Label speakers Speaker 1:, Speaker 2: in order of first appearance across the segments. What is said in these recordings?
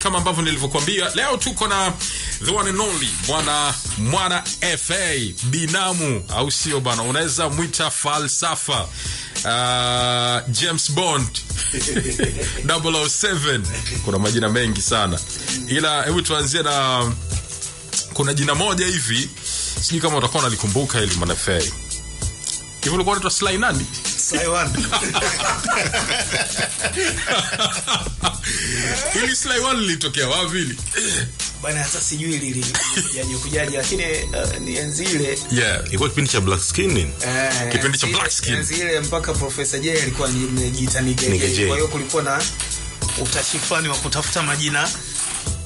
Speaker 1: kama ambavyo nilivyokuambia leo tuko na the one and only bwana mwana fa binamu au sio bana unaweza mwita falsafa uh, james bond 007 kuna majina mengi sana. Ila hebu tuanzie na kuna jina moja hivi sijui kama utakuwa unalikumbuka hili mwana fa hivi ulikuwa unaitwa sly nani
Speaker 2: Sly One.
Speaker 1: ili sly one lilitokea wavili
Speaker 2: bana hata sijui lili kujaje kujaje lakini uh, ni enzi ile
Speaker 1: yeah
Speaker 3: ilikuwa kipindi cha black skin
Speaker 2: eh,
Speaker 1: Kipindi cha Black Skin.
Speaker 2: enzi ile mpaka professor j alikuwa ni- nimejiita
Speaker 3: Nige
Speaker 2: kwa hiyo kulikuwa na utashi fulani wa kutafuta majina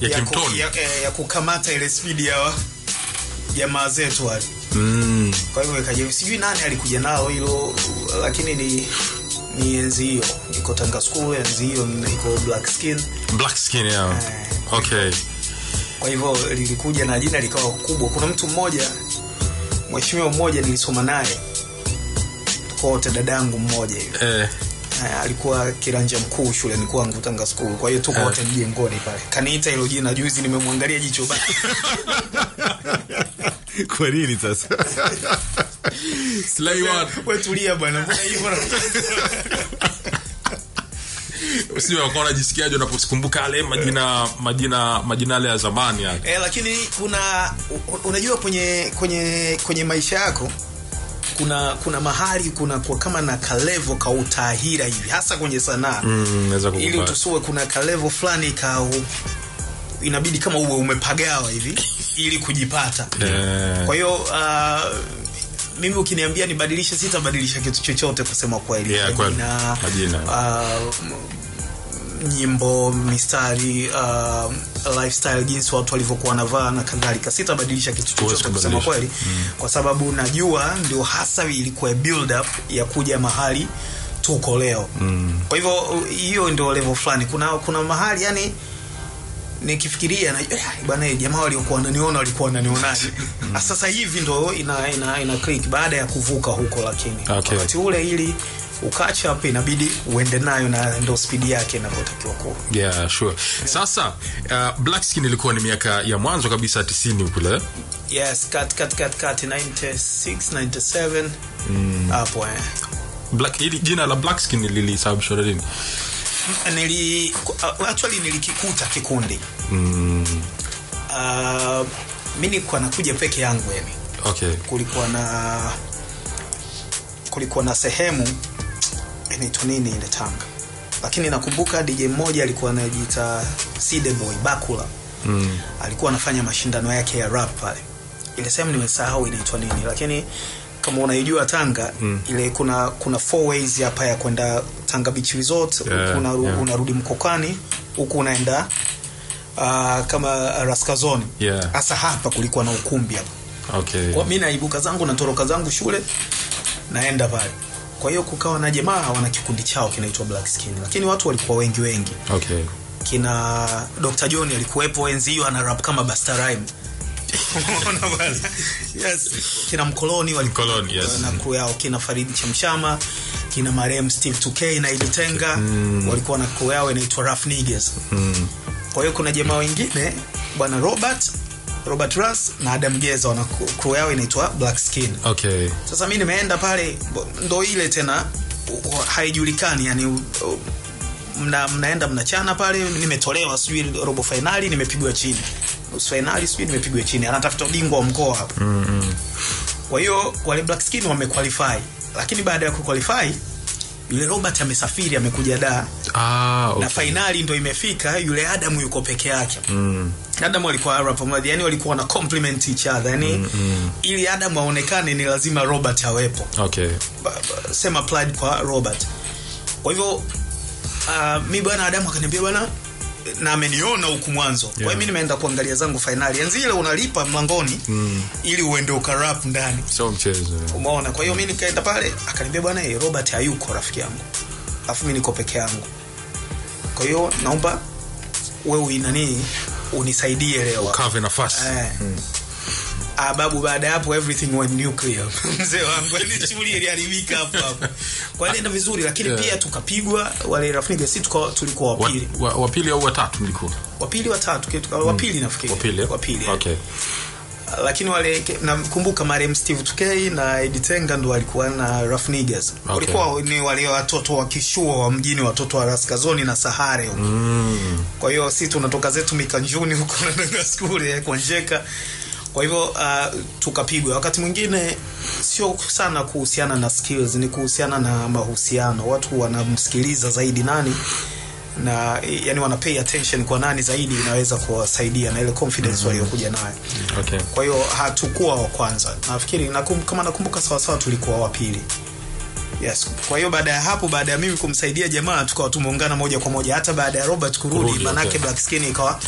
Speaker 1: Ya
Speaker 2: ku-
Speaker 1: kimtoni.
Speaker 2: ya, eh, ya kukamata ile spidi ya jamaa zetu wale
Speaker 1: mm.
Speaker 2: Kwa hivyo ikaje sijui nani alikuja nalo hilo lakini ni ni enzi hiyo. Iko tanga school enzi hiyo iko black skin.
Speaker 1: Black skin yeah.
Speaker 2: Eh.
Speaker 1: okay.
Speaker 2: Kwa hivyo lilikuja na jina likawa kubwa. Kuna mtu mmoja mheshimiwa mmoja nilisoma naye. Kote dadangu mmoja hivi.
Speaker 1: Eh,
Speaker 2: Eh, alikuwa kiranja mkuu shule nikuwa ngutanga school. Kwa hiyo tuko
Speaker 1: Eh.
Speaker 2: wote mjengoni pale. Kaniita hilo jina juzi nimemwangalia jicho baya
Speaker 3: kwa nini sasa?
Speaker 1: Sly one.
Speaker 2: we tulia bwana. Mbona hivyo
Speaker 1: sio wakawa unajisikiaje unapokumbuka yale majina majina majina yale ya zamani yale.
Speaker 2: Eh, lakini kuna unajua kwenye kwenye kwenye maisha yako kuna kuna mahali kuna kwa kama na kalevo ka utahira hivi hasa kwenye sanaa.
Speaker 1: Mm,
Speaker 2: ili utusue kuna kalevo fulani ka inabidi kama uwe umepagawa hivi ili kujipata
Speaker 1: yeah.
Speaker 2: kwa hiyo uh, mimi ukiniambia nibadilishe sitabadilisha kitu chochote kusema kweli
Speaker 1: Yeah,
Speaker 2: Majina. uh, nyimbo mistari uh, lifestyle jinsi watu walivyokuwa wanavaa na kadhalika sitabadilisha kitu chochote kusema kweli mm. kwa sababu najua ndio hasa ilikuwa build up ya kuja mahali tuko leo mm. kwa hivyo hiyo ndio level fulani kuna kuna mahali yani nikifikiria na eh, bwana jamaa waliokuwa wananiona walikuwa wananionaje? Ah, sasa hivi ndo ina, ina, ina click baada ya kuvuka huko lakini
Speaker 1: Okay.
Speaker 2: wakati ule ili ukacha hapa inabidi uende nayo na ndo spidi yake inavyotakiwa kuwa.
Speaker 1: Yeah, sure. Sasa uh, black skin ilikuwa ni miaka ya mwanzo kabisa 90 kule.
Speaker 2: Yes kat kat kat kat 96 97 hapo eh.
Speaker 1: Black ili jina la black skin lilisababishwa nini?
Speaker 2: Nili uh, actually nilikikuta kikundi
Speaker 1: mm,
Speaker 2: uh, mi nilikuwa nakuja peke yangu yani.
Speaker 1: Okay.
Speaker 2: Kulikuwa na kulikuwa na sehemu inaitwa nini ile tanga. Lakini nakumbuka dj mmoja alikuwa anajiita sideboy bakula.
Speaker 1: Mm,
Speaker 2: alikuwa anafanya mashindano yake ya rap pale. Ile sehemu nimesahau inaitwa nini lakini kama unaijua tanga mm. ile kuna kuna four ways hapa ya kwenda tanga beach resort.
Speaker 1: Yeah,
Speaker 2: huku unaru,
Speaker 1: yeah.
Speaker 2: unarudi mkokani huku unaenda uh, kama raskazoni.
Speaker 1: Yeah.
Speaker 2: hasa hapa kulikuwa na ukumbi hapa
Speaker 1: okay.
Speaker 2: Kwa mi naibuka zangu natoroka zangu shule naenda pale. Kwa hiyo kukawa na jamaa wana kikundi chao kinaitwa black skin. Lakini watu walikuwa wengi wengi.
Speaker 1: Okay.
Speaker 2: Kina dr john alikuwepo enzi hiyo ana rap kama Busta Rhymes. Yes. kina mkoloni
Speaker 1: walikoloni yes.
Speaker 2: na crew yao. Kina faridi chamshama kina marehemu steve 2k na ilitenga mm. walikuwa na crew yao inaitwa rough niggas.
Speaker 1: Mm,
Speaker 2: kwa hiyo kuna jamaa wengine bwana robert robert ras na adam geza wana crew yao inaitwa black skin.
Speaker 1: Okay.
Speaker 2: Sasa mi nimeenda pale ndo ile tena haijulikani yani mna, mnaenda mnachana pale nimetolewa sijui robo fainali nimepigwa chini. Nusu fainali sijui nimepigwa chini anatafuta ubingwa wa mkoa hapa
Speaker 1: mm,
Speaker 2: kwa hiyo wale black skin wamequalify. Lakini baada ya kuqualify yule robert amesafiri amekuja daa
Speaker 1: ah, okay.
Speaker 2: na fainali ndo imefika yule adamu yuko peke yake
Speaker 1: mm,
Speaker 2: Adamu alikuwa ara pamoja, yani walikuwa na compliment each other, yani mm, mm. ili Adamu aonekane ni lazima Robert awepo.
Speaker 1: okay
Speaker 2: Ba- ba- Sema applied kwa Robert. Kwa hivyo uh, mi bwana Adamu akaniambia bwana na ameniona huku mwanzo yeah. kwa hiyo mi nimeenda kuangalia zangu fainali enzi ile unalipa mlangoni mm. ili uende ukarap ndani
Speaker 1: sio mchezo
Speaker 2: umeona kwa hiyo mi nikaenda pale akaniambia bwana eh, robert hayuko rafiki yangu alafu mi niko peke yangu kwa hiyo naomba wewe uinanii unisaidie leo.
Speaker 1: Ukave nafasi.
Speaker 2: Eh. Ah, babu baada ya hapo everything went nuclear. Mzee wangu yani shughuli iliharibika hapo hapo. Kwa nenda vizuri lakini
Speaker 1: Yeah.
Speaker 2: pia tukapigwa wale rafiki si tuka, tulikuwa
Speaker 1: Wa-
Speaker 2: wapili
Speaker 1: wa- wa pili au watatu mlikuwa?
Speaker 2: Wapili watatu kitu wapili nafikiri.
Speaker 1: Wapili wa
Speaker 2: wapili
Speaker 1: okay
Speaker 2: lakini wale nakumbuka marehemu Steve Tukey na Eddie Tenga ndo walikuwa na Rough Niggas
Speaker 1: Okay.
Speaker 2: walikuwa ni wale watoto wa kishua wa mjini watoto wa Raskazoni na Sahare huko.
Speaker 1: Mm.
Speaker 2: kwa hiyo sisi tunatoka zetu mikanjuni huko na skule kwa njeka kwa hivyo uh, tukapigwa wakati mwingine sio sana kuhusiana na skills ni kuhusiana na mahusiano. Watu wanamsikiliza zaidi nani na yani wana pay attention kwa nani zaidi inaweza kuwasaidia na ile confidence mm-hmm. waliokuja nayo
Speaker 1: okay
Speaker 2: kwa hiyo hatukuwa wa kwanza nafikiri nakum, kama nakumbuka sawasawa tulikuwa wa pili yes kwa hiyo baada ya hapo baada ya mimi kumsaidia jamaa tukawa tumeungana moja kwa moja hata baada ya robert kurudi
Speaker 1: Kurudi,
Speaker 2: manake
Speaker 1: okay.
Speaker 2: black skin ikawa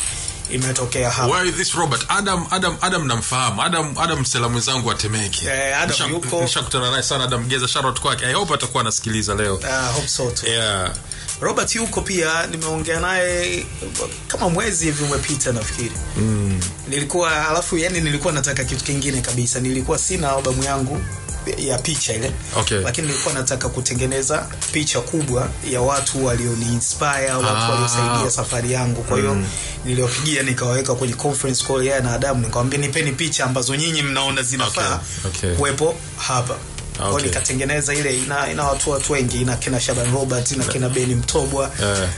Speaker 2: imetokea hapo
Speaker 1: Where is this Robert? Adam Adam Adam namfahamu. Adam Adam msela mwenzangu wa Temeke.
Speaker 2: Eh, Adam
Speaker 1: Nisha-
Speaker 2: yuko.
Speaker 1: Nishakutana naye sana Adam Geza shout out kwake. I hope atakuwa anasikiliza leo.
Speaker 2: uh, hope so too.
Speaker 1: Yeah.
Speaker 2: Robert yuko pia nimeongea naye kama mwezi hivi umepita nafikiri mm. nilikuwa alafu yani nilikuwa nataka kitu kingine kabisa nilikuwa sina albamu yangu ya picha ile
Speaker 1: Okay.
Speaker 2: lakini nilikuwa nataka kutengeneza picha kubwa ya watu walioni inspire watu
Speaker 1: Ah.
Speaker 2: waliosaidia safari yangu kwa hiyo mm. niliwapigia nikawaweka kwenye conference call yeye na Adamu nikamwambia nipeni picha ambazo nyinyi mnaona zinafaa
Speaker 1: Okay, okay.
Speaker 2: kuwepo hapa okay.
Speaker 1: Kwa
Speaker 2: nikatengeneza ile ina, ina watu watu wengi ina kina Shaban Robert ina kina Beni Mtobwa
Speaker 1: Yeah.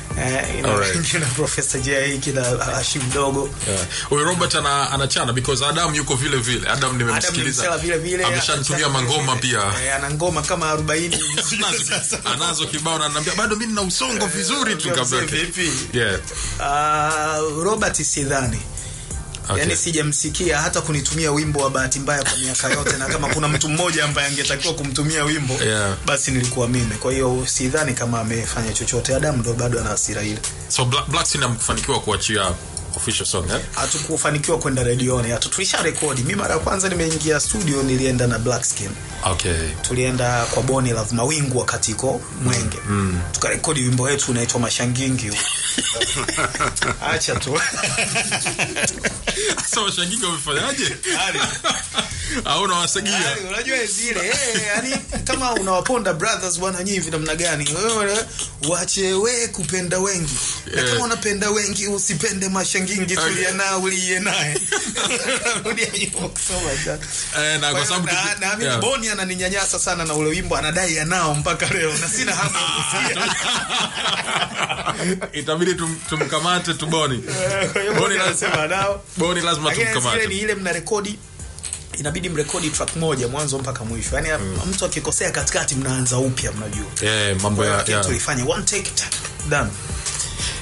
Speaker 2: eh, ina
Speaker 1: Alright.
Speaker 2: kina Professor J kina Hashim Dogo
Speaker 1: Yeah. Huyu Robert ana anachana because Adam yuko vile vile. Adam
Speaker 2: Adam
Speaker 1: nimemsikiliza.
Speaker 2: vile vile
Speaker 1: Ameshanitumia mangoma pia.
Speaker 2: eh, ana ngoma kama 40
Speaker 1: Anazo, kibao na ananiambia bado mimi nina usongo vizuri tu
Speaker 2: mzee,
Speaker 1: kabla.
Speaker 2: vipi?
Speaker 1: Yeah.
Speaker 2: Uh, Robert sidhani
Speaker 1: Okay.
Speaker 2: Yani sijamsikia hata kunitumia wimbo wa bahati mbaya kwa miaka yote na kama kuna mtu mmoja ambaye angetakiwa kumtumia wimbo
Speaker 1: Yeah.
Speaker 2: basi nilikuwa mimi kwa hiyo sidhani kama amefanya chochote Adam ndo bado ana hasira ile
Speaker 1: So Black, Black amkufanikiwa kuachia official song eh?
Speaker 2: hatukufanikiwa kwenda redioni hatu tulisha rekodi mi mara ya kwanza nimeingia studio nilienda na black skin
Speaker 1: Okay.
Speaker 2: tulienda kwa boni la mawingu wakati iko mwenge mm. tukarekodi wimbo wetu unaitwa mashangingi acha tu
Speaker 1: Sasa washangingi wamefanyaje? Au unawasagia?
Speaker 2: Unajua zile eh, yani kama unawaponda brothers bwana nyinyi hivi namna gani Wewe, wache we kupenda wengi na
Speaker 1: Yeah.
Speaker 2: kama unapenda wengi usipende mashangingi tulia nao uliye naye. Rudia nyuma kusoma sana.
Speaker 1: Eh, na kwa sababu
Speaker 2: na,
Speaker 1: yeah.
Speaker 2: Boni ananinyanyasa sana na ule wimbo anadai anao mpaka leo na sina hamu
Speaker 1: itabidi tum, tumkamate tuboni Boni.
Speaker 2: Boni
Speaker 1: lazima-
Speaker 2: anasema
Speaker 1: boni lazima
Speaker 2: lakini zile ni
Speaker 1: tumkamate.
Speaker 2: ile mna rekodi inabidi mrekodi track moja mwanzo mpaka mwisho. Yani mm. mtu akikosea katikati mnaanza upya mnajua.
Speaker 1: Eh, mambo ya, ya.
Speaker 2: tulifanya one take done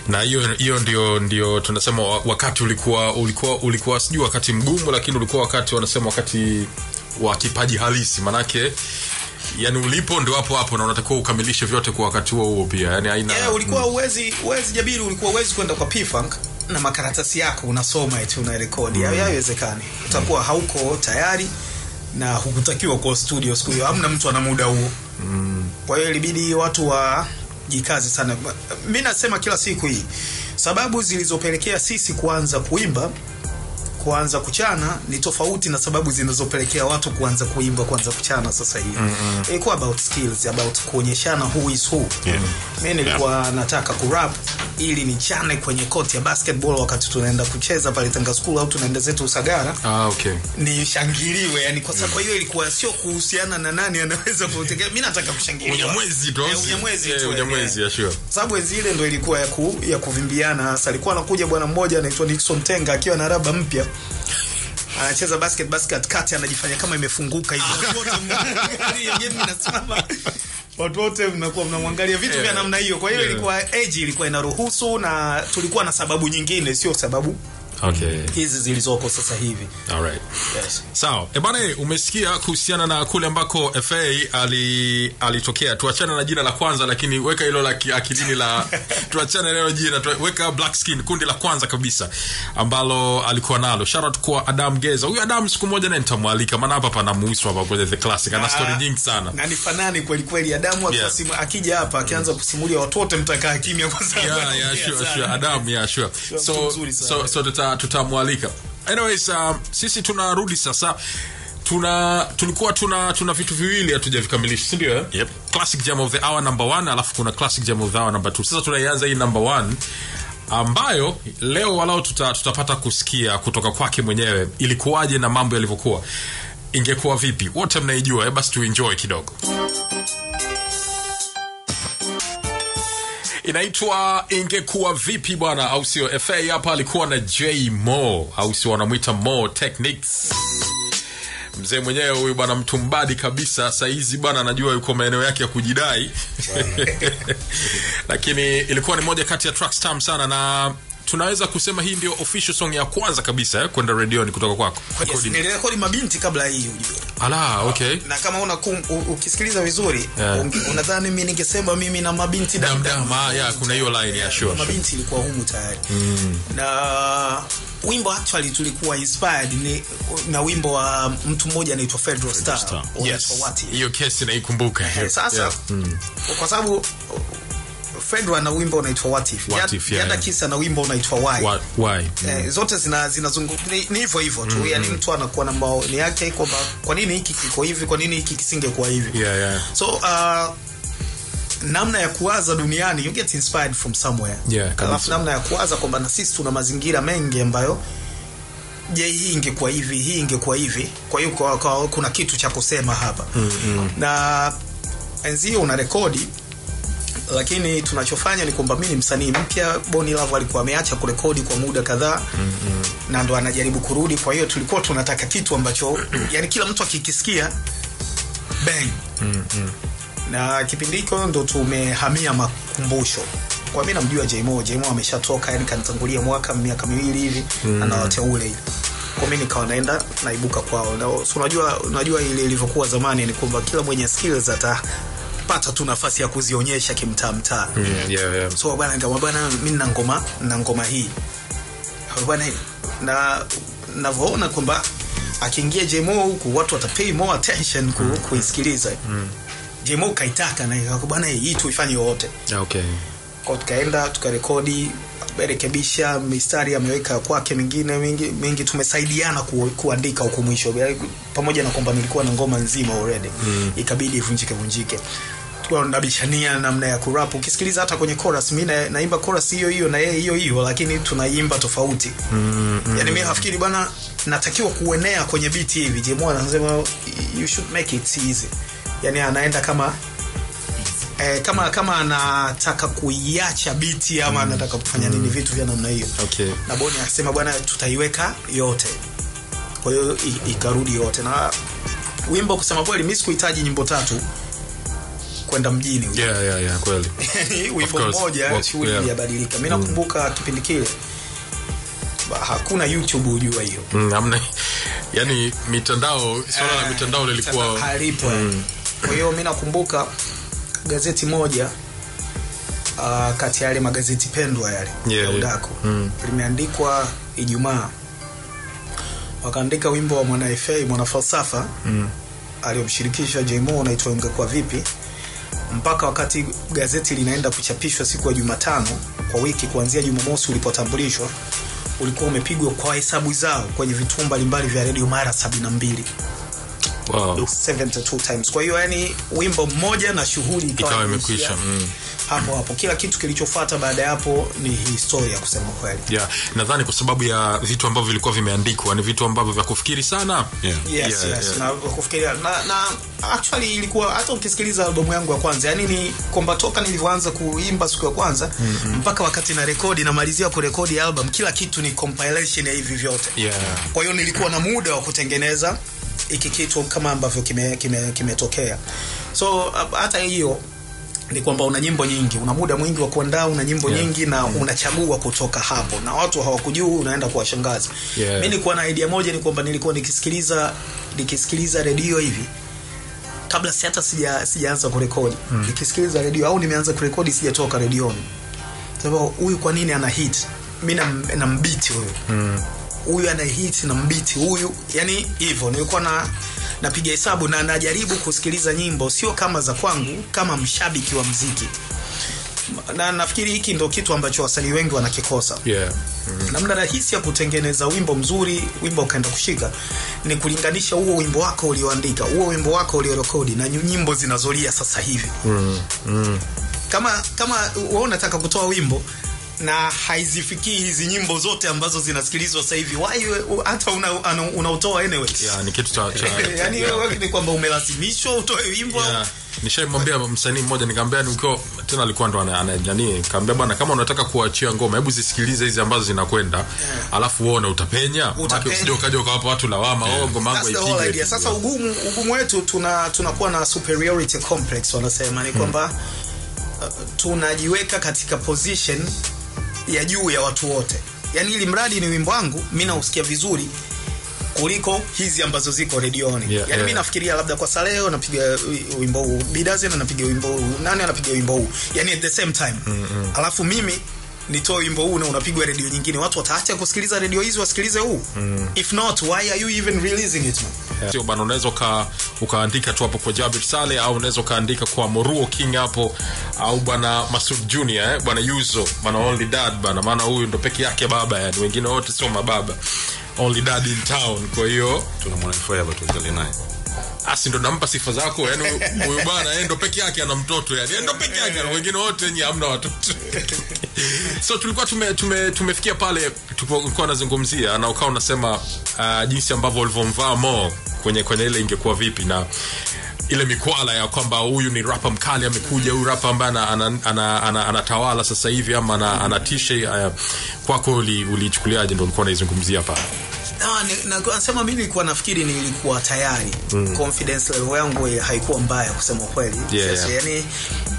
Speaker 1: na hiyo hiyo ndio ndio tunasema wakati ulikuwa ulikuwa ulikuwa sijui wakati mgumu lakini ulikuwa wakati wanasema wakati wa kipaji halisi. Manake yani ulipo ndio hapo hapo na unatakiwa ukamilishe vyote kwa wakati huo huo pia. Yani haina
Speaker 2: yeah, ulikuwa uwezi uwezi jabiri ulikuwa uwezi kwenda kwa P-Funk na makaratasi yako unasoma eti una rekodi mm. haiwezekani. Utakuwa hauko tayari na hukutakiwa kwa studio siku hiyo. Hamna mtu ana muda huo. Mm. kwa hiyo ilibidi watu wa jikazi sana. Mi nasema kila siku hii sababu zilizopelekea sisi kuanza kuimba kuanza kuchana ni tofauti na sababu zinazopelekea watu kuanza kuimba kuanza kuchana sasa hivi. Mm-hmm. ilikuwa about skills about kuonyeshana who is who.
Speaker 3: Yeah.
Speaker 2: mimi nilikuwa yeah. nataka kurap ili nichane kwenye koti ya basketball wakati tunaenda kucheza pale tanga school au tunaenda zetu usagara.
Speaker 1: Ah, okay.
Speaker 2: Nishangiliwe yani kwa sababu hiyo ilikuwa sio kuhusiana na nani anaweza kutegemea. Mimi nataka kushangiliwa.
Speaker 1: Unyamwezi tu au
Speaker 2: Eh,
Speaker 1: tu
Speaker 2: unyamwezi
Speaker 1: Eh,
Speaker 2: tu,
Speaker 1: yeah, ya sure.
Speaker 2: Sababu mwezi ile ndo ilikuwa ya, ku, ya kuvimbiana. Hasa alikuwa anakuja bwana mmoja anaitwa Nixon Tenga akiwa na raba mpya anacheza basket basket kati anajifanya kama imefunguka Watu wote mnaangalia, game inasimama watu wote mnakuwa mnamwangalia vitu vya
Speaker 1: Yeah.
Speaker 2: namna hiyo kwa hiyo
Speaker 1: Yeah.
Speaker 2: ilikuwa age ilikuwa inaruhusu na tulikuwa na sababu nyingine sio sababu
Speaker 1: okay.
Speaker 2: Hizi zilizoko sasa hivi.
Speaker 1: All right.
Speaker 2: Yes.
Speaker 1: sawa. Ebane umesikia kuhusiana na kule ambako fa ali alitokea. Tuachane na jina la kwanza lakini weka hilo la akilini la tuachane leo jina. Tu, weka black skin kundi la kwanza kabisa ambalo alikuwa nalo. Shout kwa adam geza. Huyu adam siku moja naye nitamwalika maana hapa pana muhusu hapa kwenye the classic. Ana story nyingi sana.
Speaker 2: na ni fanani kweli kweli.
Speaker 1: Yeah.
Speaker 2: yeah. akija hapa akianza kusimulia watu wote mtakaa kimya kwa sababu
Speaker 1: yeah, yeah, sure, sure. Adam, yeah, sure.
Speaker 2: Sure,
Speaker 1: So,
Speaker 2: so,
Speaker 1: so, so tuta, tuta tutamwalika. Anyways uh, sisi tunarudi sasa. Tuna tulikuwa tuna tuna vitu viwili hatujavikamilisha si ndio eh?
Speaker 3: Yep.
Speaker 1: classic jam of the hour number one alafu kuna classic jam of the hour number two. Sasa tunaianza hii number one ambayo leo walao tuta, tutapata kusikia kutoka kwake mwenyewe ilikuwaje na mambo yalivyokuwa. Ingekuwa vipi? Wote mnaijua eh, basi tuenjoy kidogo inaitwa ingekuwa vipi bwana? Au sio? Fa hapa alikuwa na j mo au sio? Wanamwita mo techniques. Mzee mwenyewe huyu bwana mtu mbadi kabisa. Sahizi bwana anajua yuko maeneo yake ya kujidai. Lakini ilikuwa ni moja kati ya tracks tam sana na tunaweza kusema hii ndio official song ya kwanza kabisa eh, kwenda redioni kutoka kwako
Speaker 2: Yes,
Speaker 1: Rekodi-
Speaker 2: nilirekodi mabinti kabla hii ujue
Speaker 1: ala okay
Speaker 2: na kama una kum, u, ukisikiliza vizuri
Speaker 1: Yeah.
Speaker 2: unadhani mi ningesema mimi na mabinti dam, dam.
Speaker 1: damdam ah, yeah, kuna hiyo line ya sure,
Speaker 2: mabinti ilikuwa humu tayari mm. na wimbo actually tulikuwa inspired ni, na wimbo wa mtu mmoja anaitwa Fedro Star,
Speaker 3: Star.
Speaker 1: yes hiyo kesi naikumbuka
Speaker 2: Eh, sasa
Speaker 1: Yeah. Mm.
Speaker 2: kwa sababu Fedro ana wimbo unaitwa What If.
Speaker 1: What If, yeah, yeah.
Speaker 2: Kiss ana wimbo unaitwa Why.
Speaker 1: Why- why
Speaker 2: Eh, zote zina zinazunguka ni ni hivyo hivyo tu Mm. yani mtu anakuwa na maoni yake kwamba kwa nini hiki kiko hivi kwa nini hiki kisingekuwa hivi
Speaker 1: yeah yeah
Speaker 2: so uh, namna ya kuwaza duniani you get inspired from somewhere
Speaker 1: Yeah,
Speaker 2: alafu namna ya kuwaza kwamba na sisi tuna mazingira mengi ambayo je hii ingekuwa hivi hii ingekuwa hivi kwa hiyo kuna kitu cha kusema hapa mm-hmm. na enzio una rekodi lakini tunachofanya ni kwamba mi ni msanii mpya. Boni Love alikuwa ameacha kurekodi kwa muda kadhaa. Mm-hmm. na ndo anajaribu kurudi. Kwa hiyo tulikuwa tunataka kitu ambacho yani kila mtu akikisikia bang. Mm -hmm. na kipindi hicho ndo tumehamia makumbusho. Kwa mi namjua jmo jmo ameshatoka yani kanitangulia mwaka miaka miwili hivi mm -hmm. anawateule kwa mi nikawa naenda naibuka kwao. Na so unajua unajua ile ilivyokuwa zamani ni kwamba kila mwenye skills atapata tu nafasi ya kuzionyesha kimtaa mtaa.
Speaker 1: Mm, yeah yeah.
Speaker 2: So bwana nikamwambia bwana mimi nina ngoma na ngoma hii. Bwana na navyoona kwamba akiingia JMO huku watu watapay more attention ku, mm. kuisikiliza. Mm. JMO kaitaka na bwana hii tuifanye wote
Speaker 1: Yeah, okay.
Speaker 2: Kwa tukaenda tukarekodi rekebisha mistari ameweka kwake mingine mingi, mingi tumesaidiana ku, kuandika huku mwisho. Pamoja na kwamba nilikuwa na ngoma nzima already. Mm. ikabidi ivunjike vunjike tukawa tunabishania namna ya kurap. Ukisikiliza hata kwenye chorus mimi na, naimba chorus hiyo hiyo na yeye hiyo hiyo lakini tunaimba tofauti. Mm, mm, yani mimi nafikiri bwana natakiwa kuenea kwenye beat hivi. Jemo anasema you should make it easy. Yani anaenda kama eh, kama kama anataka kuiacha biti ama anataka kufanya nini vitu vya namna hiyo.
Speaker 1: Okay.
Speaker 2: Na boni akasema bwana tutaiweka yote. Kwa hiyo ikarudi yote. Na wimbo kusema kweli mimi sikuhitaji nyimbo tatu kwenda mjini.
Speaker 1: Yeah yeah yeah kweli.
Speaker 2: Wimbo mmoja shughuli
Speaker 1: yeah.
Speaker 2: iliyabadilika mi nakumbuka kipindi kile hakuna youtube hujua hiyo.
Speaker 1: Mm, yani mitandao swala la
Speaker 2: Eh,
Speaker 1: mitandao lilikuwa
Speaker 2: halipo. Kwa hiyo mi nakumbuka gazeti moja uh, kati ya yale magazeti pendwa yale
Speaker 1: Yeah,
Speaker 2: ya
Speaker 1: yeah.
Speaker 2: mm. limeandikwa ijumaa. Wakaandika wimbo wa mwana fa mwana falsafa mm. aliyomshirikisha jmo unaitwa ungekuwa vipi mpaka wakati gazeti linaenda kuchapishwa siku ya jumatano kwa wiki kuanzia jumamosi ulipotambulishwa ulikuwa umepigwa kwa hesabu zao kwenye vituo mbalimbali vya redio mara 72
Speaker 1: wow.
Speaker 2: 72 times. Kwa hiyo yani wimbo mmoja na shughuli ikawa
Speaker 1: imekwisha, mm.
Speaker 2: Hapo hapo kila kitu kilichofuata baada ya hapo ni historia kusema kweli
Speaker 1: yeah nadhani kwa sababu ya vitu ambavyo vilikuwa vimeandikwa ni vitu ambavyo vya kufikiri sana
Speaker 3: Yeah.
Speaker 2: yes,
Speaker 1: Yeah,
Speaker 2: yes.
Speaker 1: yeah.
Speaker 2: na kufikiria na, na actually ilikuwa hata ukisikiliza albamu yangu ya kwanza yani ni kwamba toka nilivyoanza kuimba siku ya kwanza mm-hmm. mpaka wakati na rekodi namalizia kurekodi album kila kitu ni compilation ya hivi vyote
Speaker 1: yeah
Speaker 2: kwa hiyo nilikuwa na muda wa kutengeneza hiki kitu kama ambavyo kimetokea kime, kime so hata hiyo ni kwamba una nyimbo nyingi una muda mwingi wa kuandaa una nyimbo
Speaker 1: Yeah.
Speaker 2: nyingi na yeah. unachagua kutoka hapo na watu hawakujua unaenda kuwashangaza
Speaker 1: Yeah.
Speaker 2: mi nilikuwa na idea moja ni kwamba nilikuwa nikisikiliza nikisikiliza redio hivi kabla si hata sija sijaanza kurekodi mm. nikisikiliza redio au nimeanza kurekodi sijatoka redioni sababu huyu kwa nini ana hit mi nam- nambiti huyu mm. huyu ana hit na mbiti huyu yani hivyo nilikuwa na napiga hesabu na najaribu kusikiliza nyimbo sio kama za kwangu kama mshabiki wa mziki. Na nafikiri hiki ndo kitu ambacho wasanii wengi wanakikosa.
Speaker 1: Yeah.
Speaker 2: namna rahisi ya kutengeneza wimbo mzuri wimbo ukaenda kushika ni kulinganisha huo wimbo wako ulioandika huo wimbo wako uliorekodi na nyimbo zinazolia sasa hivi.
Speaker 1: Mm-hmm.
Speaker 2: kama kama wewe unataka kutoa wimbo na haizifikii hizi nyimbo zote ambazo zinasikilizwa sasa hivi why hata una, una unautoa anyways
Speaker 1: Yeah, ni kitu cha, cha yeah.
Speaker 2: wewe ni kwamba umelazimishwa utoe wimbo
Speaker 1: Yeah. nishaimwambia msanii mmoja nikamwambia nikiwa tena alikuwa ndo anajani, nikamwambia bwana kama unataka kuachia ngoma hebu zisikilize hizi ambazo zinakwenda yeah, alafu uone utapenya
Speaker 2: Utapenya.
Speaker 1: usije ukaja ukawapa watu lawama yeah, oh ngoma yangu
Speaker 2: idea. Sasa ugumu ugumu wetu tuna tunakuwa na superiority complex wanasema ni kwamba uh, tunajiweka katika position ya juu ya watu wote. Yaani ili mradi ni wimbo wangu mimi nausikia vizuri kuliko hizi ambazo ziko redioni.
Speaker 1: Yeah,
Speaker 2: yaani
Speaker 1: yeah.
Speaker 2: mimi nafikiria labda kwa Saleo napiga wimbo huu, Bidazen anapiga wimbo huu, nani anapiga wimbo huu. Yaani at the same time. Mm-hmm. Alafu mimi nitoe wimbo huu na unapigwa redio nyingine. Watu wataacha kusikiliza redio hizi wasikilize huu. Mm. if not why are you even releasing it? Man?
Speaker 1: sio bana unaweza ka ukaandika tu hapo kwa Jabir Sale au unaweza ukaandika kwa Moruo King hapo au bwana Masud Junior eh, bwana Yuzo bwana Only Dad bana. Maana huyu ndo peke yake baba yani. Wengine wote sio mababa. Only Dad in town. Kwa hiyo
Speaker 3: tunamwona forever tuendelee naye
Speaker 1: asi ndo nampa sifa zako yani huyu- bwana yeye ndo peke yake ana mtoto yani ndo peke yake na wengine wote ni hamna watoto. So tulikuwa tume, tume, tumefikia pale tulikuwa nazungumzia na ukawa unasema uh, jinsi ambavyo ulivyomvaa Mo kwenye kwenye ile ingekuwa vipi na ile mikwala ya kwamba huyu ni rapa mkali amekuja huyu rapa ambaye ana- ana- ana- ana- anatawala sasa hivi ama ana- anatisha uh, kwako uli- ulichukuliaje ndo ulikuwa unaizungumzia pale
Speaker 2: Ah, na- nasema mimi nilikuwa nafikiri nilikuwa tayari mm. confidence level yangu haikuwa mbaya kusema ukweli
Speaker 1: Yeah, yeah.
Speaker 2: yani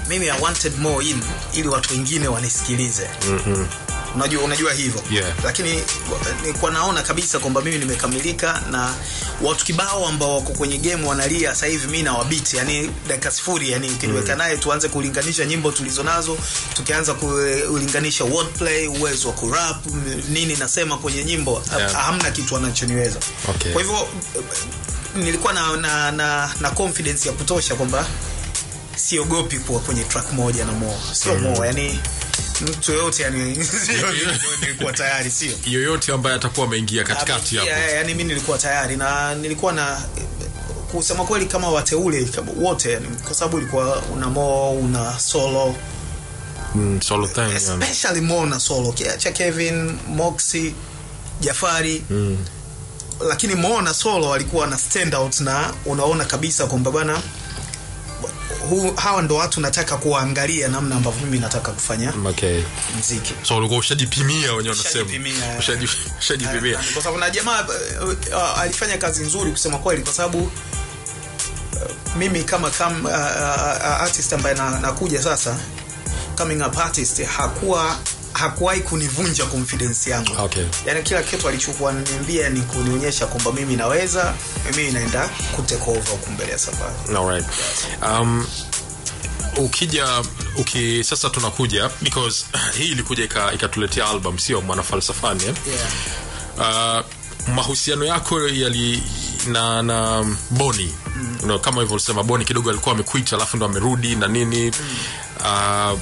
Speaker 2: mimi i wanted more in ili watu wengine wanisikilize mm-hmm. Unajua unajua hivyo
Speaker 1: Yeah.
Speaker 2: lakini wa- nilikuwa naona kabisa kwamba mimi nimekamilika na watu kibao ambao wako kwenye game wanalia sasa hivi mimi nawabiti yani dakika sifuri yani ukiniweka naye tuanze kulinganisha nyimbo tulizo nazo tukianza kulinganisha wordplay uwezo wa kurap nini nasema kwenye nyimbo
Speaker 1: Yeah.
Speaker 2: hamna kitu anachoniweza
Speaker 1: Okay.
Speaker 2: kwa hivyo eh, nilikuwa na, na, na, na confidence ya kutosha kwamba siogopi kuwa kwenye track moja na mo sio mm. mo yani mtu yoyote yani nilikuwa tayari sio
Speaker 1: yoyote ambaye atakuwa ameingia katikati hapo
Speaker 2: yeah, yani mimi nilikuwa tayari na nilikuwa na kusema kweli kama wateule kama wote yani, kwa sababu ilikuwa una mo una solo
Speaker 1: mm, solo yeah.
Speaker 2: especially mo na solo kiacha kevin moxi jafari mm. lakini mo na solo alikuwa na stand out na unaona kabisa kwamba bana hawa ndo watu nataka kuwaangalia namna ambavyo mimi nataka kufanya
Speaker 1: okay.
Speaker 2: mziki
Speaker 1: so ulikuwa ushajipimia wenyewe wanasema
Speaker 2: Ushajipimia. Kwa sababu na jamaa uh, uh, alifanya kazi nzuri kusema kweli kwa sababu uh, mimi kama kam, uh, uh, uh, artist ambaye nakuja na- sasa coming up artist hakuwa hakuwahi kunivunja confidence yangu
Speaker 1: Okay.
Speaker 2: yani kila kitu alichokuwa ananiambia ni kunionyesha kwamba mimi naweza mimi naenda kutake over huku mbele ya safari
Speaker 1: Alright. Um, ukija uki sasa tunakuja because hii ilikuja ika- ikatuletea album sio mwana falsafani eh?
Speaker 2: yeah.
Speaker 1: uh, mahusiano yako yali na na boni. Mm. kama hivyo ulisema boni kidogo alikuwa amekwita alafu ndo amerudi na nini. Mm. uh,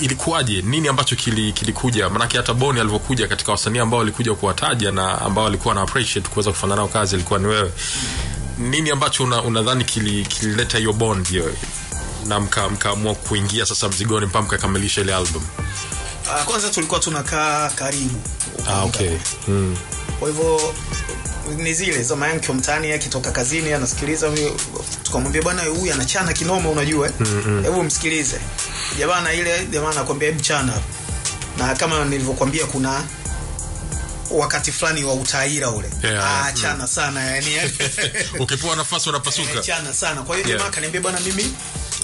Speaker 1: ilikuwaje? Nini ambacho kili- kilikuja? Manake hata boni alivyokuja katika wasanii ambao walikuja kuwataja na ambao walikuwa na appreciate kuweza kufanya nao kazi ilikuwa ni wewe. Nini ambacho una- unadhani una kilileta hiyo bond hiyo? Na mka- mkaamua kuingia sasa mzigoni mpaka mkakamilisha ile album?
Speaker 2: Uh, kwanza tulikuwa tunakaa karibu.
Speaker 1: Ah, okay. mm.
Speaker 2: kwa hivyo ni zile. Zama yangu mtaani akitoka kazini anasikiliza tukamwambia bwana huyu anachana kinoma unajua. Hebu msikilize. Jamana ile jamaa anakwambia hebu chana. Na kama nilivyokuambia kuna wakati fulani wa utaira ule.
Speaker 1: Yeah,
Speaker 2: ah, chana mm. sana yani.
Speaker 1: Ukipewa nafasi unapasuka.
Speaker 2: Eh, chana sana. Kwa hiyo
Speaker 1: Yeah.
Speaker 2: jamaa akaniambia bwana mimi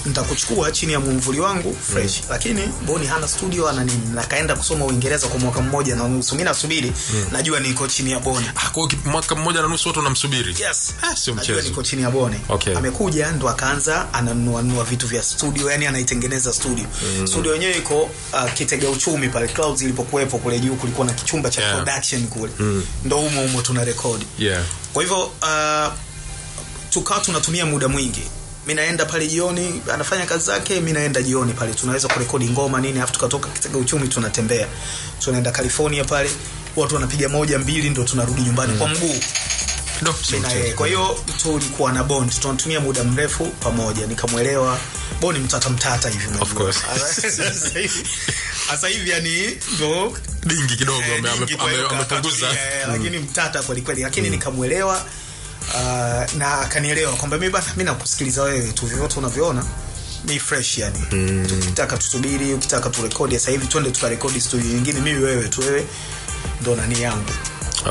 Speaker 2: nitakuchukua chini ya mwumvuli wangu fresh mm. lakini boni hana studio ana nini nakaenda kusoma uingereza kwa mwaka mmoja na nusu mi nasubiri mm. najua niko chini ya boni
Speaker 1: Ah, kwa mwaka mmoja na nusu watu wanamsubiri
Speaker 2: yes
Speaker 1: Ah, sio
Speaker 2: najua
Speaker 1: mchezo
Speaker 2: niko chini ya Boni
Speaker 1: Okay.
Speaker 2: amekuja ndo akaanza ananuanua vitu vya studio yani anaitengeneza studio mm. studio yenyewe iko uh, kitega uchumi pale clouds ilipokuwepo kule juu kulikuwa na kichumba cha
Speaker 1: Yeah.
Speaker 2: production kule mm. ndo humo humo tuna rekodi
Speaker 1: yeah.
Speaker 2: kwa hivyo uh, tukawa tunatumia muda mwingi mi naenda pale jioni anafanya kazi zake mi naenda jioni pale. Tunaweza kurekodi ngoma nini afu tukatoka kitega uchumi tunatembea. Tunaenda california pale watu wanapiga moja mbili ndo tunarudi nyumbani mm. kwa mguu na yeye. Kwa hiyo tulikuwa na bond tunatumia muda mrefu pamoja. Nikamwelewa boni mtata mtata hivi.
Speaker 1: Of course.
Speaker 2: Sasa hivi- yani ndo
Speaker 1: dingi kidogo
Speaker 2: Eh,
Speaker 1: amepunguza.
Speaker 2: lakini mtata kwelikweli lakini nikamwelewa uh, na akanielewa kwamba mi bana mi nakusikiliza wewe tu vyovyote unavyoona mi fresh yani. Mm. tukitaka tusubiri ukitaka turekodi sasa hivi twende tukarekodi studio nyingine mimi wewe tu wewe ndo nani yangu.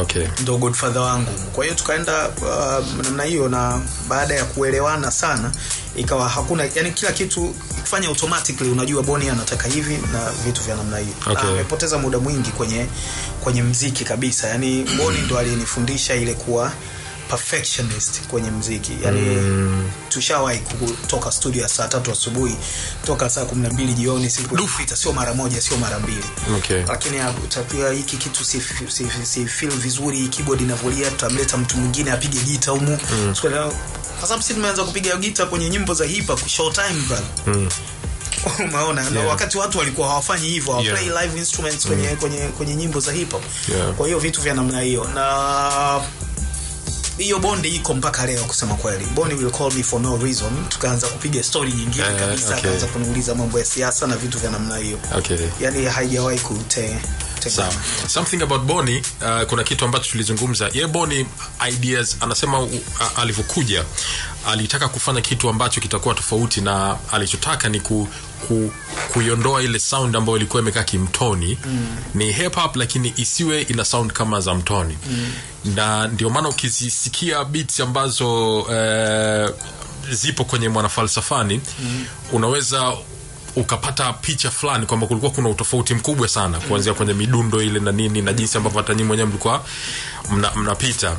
Speaker 1: Okay.
Speaker 2: Ndo godfather wangu. Kwa hiyo tukaenda uh, namna hiyo na baada ya kuelewana sana ikawa hakuna yani kila kitu kufanya automatically unajua boni anataka hivi na vitu vya namna hiyo.
Speaker 1: Okay.
Speaker 2: na amepoteza muda mwingi kwenye kwenye mziki kabisa. Yani boni ndo aliyenifundisha ile kuwa perfectionist kwenye mziki yani mm. tushawahi kutoka studio ya saa tatu asubuhi toka saa kumi na mbili jioni sikupita sio mara moja sio mara mbili
Speaker 1: Okay.
Speaker 2: lakini utapiga hiki kitu si, si, si fil vizuri keyboard inavolia tutamleta mtu mwingine apige gita humu mm. kwa sababu si tumeanza kupiga gita kwenye nyimbo za hip hop short time brother
Speaker 1: Mm.
Speaker 2: umeona na
Speaker 1: Yeah.
Speaker 2: wakati watu walikuwa hawafanyi hivyo hawaplay
Speaker 1: Yeah.
Speaker 2: live instruments kwenye, mm. kwenye, kwenye nyimbo za hip hop
Speaker 1: Yeah.
Speaker 2: kwa hiyo vitu vya namna hiyo na hiyo bondi iko mpaka leo kusema kweli. Bonnie will call me for no reason. Tukaanza kupiga story nyingine
Speaker 1: uh,
Speaker 2: kabisa
Speaker 1: okay.
Speaker 2: akaanza kuniuliza mambo ya siasa na vitu vya namna hiyo.
Speaker 1: Okay.
Speaker 2: Yani haijawahi kute
Speaker 1: sawa. something about boni uh, kuna kitu ambacho tulizungumza. Ye boni ideas anasema uh, alivyokuja alitaka kufanya kitu ambacho kitakuwa tofauti na alichotaka ni ku, ku, kuiondoa ile sound ambayo ilikuwa imekaa kimtoni mm. ni hip hop lakini isiwe ina sound kama za mtoni mm. na ndio maana ukizisikia beats ambazo uh, zipo kwenye mwanafalsafani mm. unaweza ukapata picha fulani kwamba kulikuwa kuna utofauti mkubwa sana kuanzia kwenye midundo ile na nini na jinsi ambavyo hata nyinyi mwenyewe mlikuwa mnapita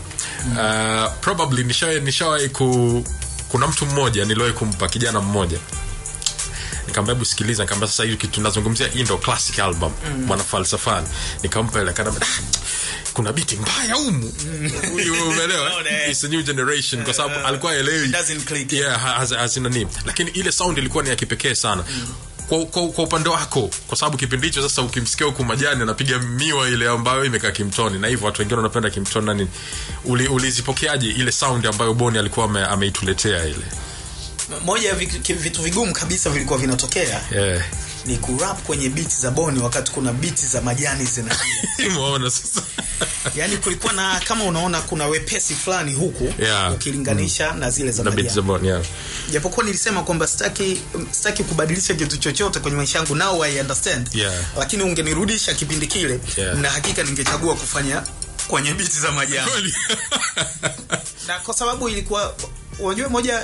Speaker 1: mna, mm. uh, probably nishawahi nishawahi ku kuna mtu mmoja niliwahi kumpa kijana mmoja nikamwambia hebu sikiliza nikamwambia sasa hivi kitu tunazungumzia hii ndio classic album mm. mwana falsafani nikampa ile kana kuna biti mbaya humu. Umeelewa?
Speaker 2: Eh.
Speaker 1: it's a new generation kwa sababu alikuwa elewi
Speaker 2: doesn't click.
Speaker 1: yeah, has, has nani lakini ile sound ilikuwa ni ya kipekee sana. Kwa, kwa, kwa upande wako kwa sababu kipindi hicho sasa ukimsikia huku majani anapiga miwa ile ambayo imekaa kimtoni na hivyo watu wengine wanapenda kimtoni na nini. Uli, ulizipokeaje ile sound ambayo boni alikuwa ame, ameituletea ile
Speaker 2: moja ya vitu vigumu kabisa vilikuwa vinatokea
Speaker 1: yeah.
Speaker 2: ni kurap kwenye biti za boni wakati kuna biti za majani zina
Speaker 1: umeona sasa
Speaker 2: yani kulikuwa na kama unaona kuna wepesi fulani huku
Speaker 1: Yeah.
Speaker 2: ukilinganisha mm. na zile za majani
Speaker 1: yeah.
Speaker 2: japokuwa nilisema kwamba sitaki sitaki kubadilisha kitu chochote kwenye maisha yangu now I understand
Speaker 1: Yeah.
Speaker 2: lakini ungenirudisha kipindi kile
Speaker 1: Yeah.
Speaker 2: na hakika ningechagua kufanya kwenye biti za majani na kwa sababu ilikuwa unajua moja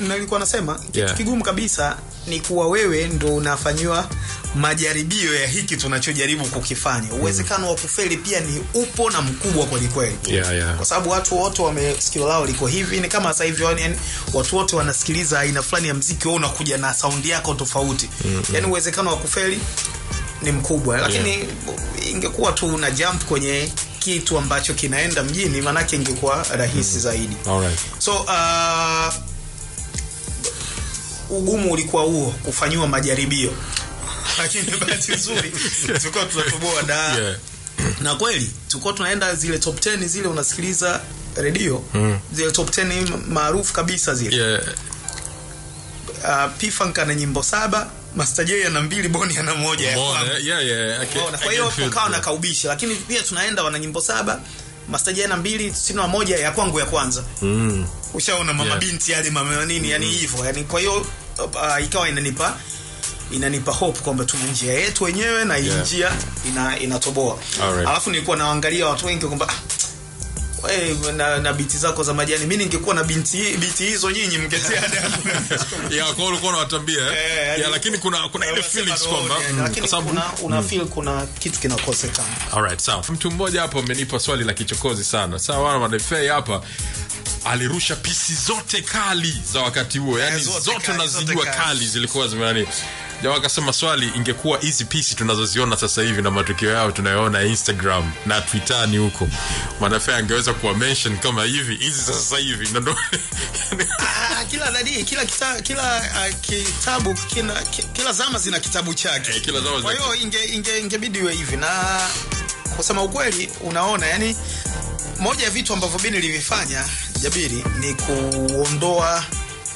Speaker 2: nilikuwa nasema kitu
Speaker 1: Yeah.
Speaker 2: kigumu kabisa ni kuwa wewe ndo unafanyiwa majaribio ya hiki tunachojaribu kukifanya uwezekano mm. wa kufeli pia ni upo na mkubwa kwelikweli
Speaker 1: Yeah, yeah.
Speaker 2: kwa sababu watu wote wamesikio lao liko hivi ni kama sasa hivi yani, watu wote wanasikiliza aina fulani ya mziki wao unakuja na saundi yako tofauti mm-hmm. yani uwezekano wa kufeli ni mkubwa lakini yeah. ingekuwa tu una jump kwenye kitu ambacho kinaenda mjini maanake ingekuwa rahisi mm -hmm. zaidi
Speaker 1: Alright.
Speaker 2: so uh, ugumu ulikuwa huo kufanyiwa majaribio lakini bahati nzuri tulikuwa tunatoboa da
Speaker 1: Yeah.
Speaker 2: na kweli tulikuwa tunaenda zile top 10 zile unasikiliza redio mm. zile top 10 maarufu kabisa zile
Speaker 1: Yeah.
Speaker 2: uh, P-Funk ana nyimbo saba Master J ana mbili Boni ana moja
Speaker 1: yeah, yeah,
Speaker 2: kwa hiyo
Speaker 1: can
Speaker 2: ukawa na kaubisha, lakini pia tunaenda wana nyimbo saba Master J ana mbili sina moja ya kwangu ya kwanza
Speaker 1: Mm.
Speaker 2: ushaona mama
Speaker 1: Yeah.
Speaker 2: binti yale mama nini yani hivyo yani kwa hiyo uh, ikawa inanipa inanipa hope kwamba tuna njia yetu wenyewe na hii
Speaker 1: Yeah.
Speaker 2: njia ina, inatoboa
Speaker 1: Alright.
Speaker 2: alafu nilikuwa naangalia watu wengi kwamba ah, na, na biti zako za majani mi ningekuwa na binti biti hizo nyinyi mngetia adabu
Speaker 1: Yeah, kwa ulikuwa unawatambia eh?
Speaker 2: Eh,
Speaker 1: lakini kuna kuna ile feelings kwamba mm, kwa sababu
Speaker 2: una feel kuna kitu kinakosekana
Speaker 1: Alright, sawa. Mtu mmoja hapo amenipa swali la kichokozi sana. Sawa, wana hapa alirusha pisi zote kali za wakati huo, yani
Speaker 2: zote
Speaker 1: zote
Speaker 2: kali, zote kali.
Speaker 1: kali zilikuwa zimeani jamaa akasema swali ingekuwa hizi pisi tunazoziona sasa hivi na matukio yao tunayoona instagram na twitani huko. Manafea angeweza kuwa mention kama hivi hizi za sasa hivi. Nando
Speaker 2: Ah, kila nani kila kita, kila uh, kitabu kina, kila zama zina kitabu chake.
Speaker 1: Eh, kila zama
Speaker 2: kwa hiyo inge, inge, ingebidi iwe hivi. Na kusema ukweli unaona yani moja ya vitu ambavyo mi nilivifanya jabiri ni kuondoa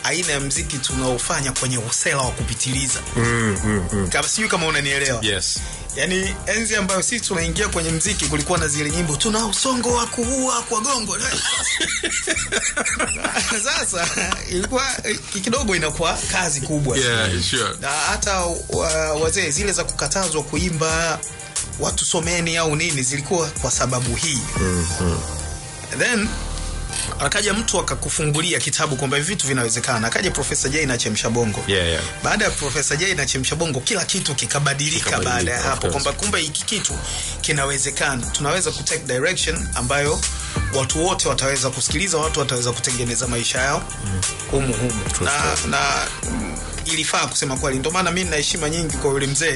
Speaker 2: aina ya mziki tunaofanya kwenye usela wa kupitiliza.
Speaker 1: Mm, mm, mm.
Speaker 2: Kama- sijui kama unanielewa.
Speaker 1: Yes.
Speaker 2: Yani enzi ambayo sisi tunaingia kwenye mziki kulikuwa na zile nyimbo tuna usongo wa kuua kwa gongo. Sasa ilikuwa kidogo inakuwa kazi kubwa.
Speaker 1: Yeah sure.
Speaker 2: Na hata wa, wazee zile za kukatazwa kuimba watu someni au nini zilikuwa kwa sababu hii. Then akaja mtu akakufungulia kitabu kwamba hivi vitu vinawezekana. Akaja profesa jai na chemsha bongo.
Speaker 1: Yeah yeah.
Speaker 2: Baada ya profesa jai na chemsha bongo kila kitu kikabadilika baada ya hapo. kwamba kumbe hiki kitu kinawezekana. Tunaweza ku take direction ambayo watu wote wataweza kusikiliza watu wataweza kutengeneza maisha yao humu humu. Na, na mm, ilifaa kusema kweli. Ndio maana mimi na heshima nyingi kwa yule mzee?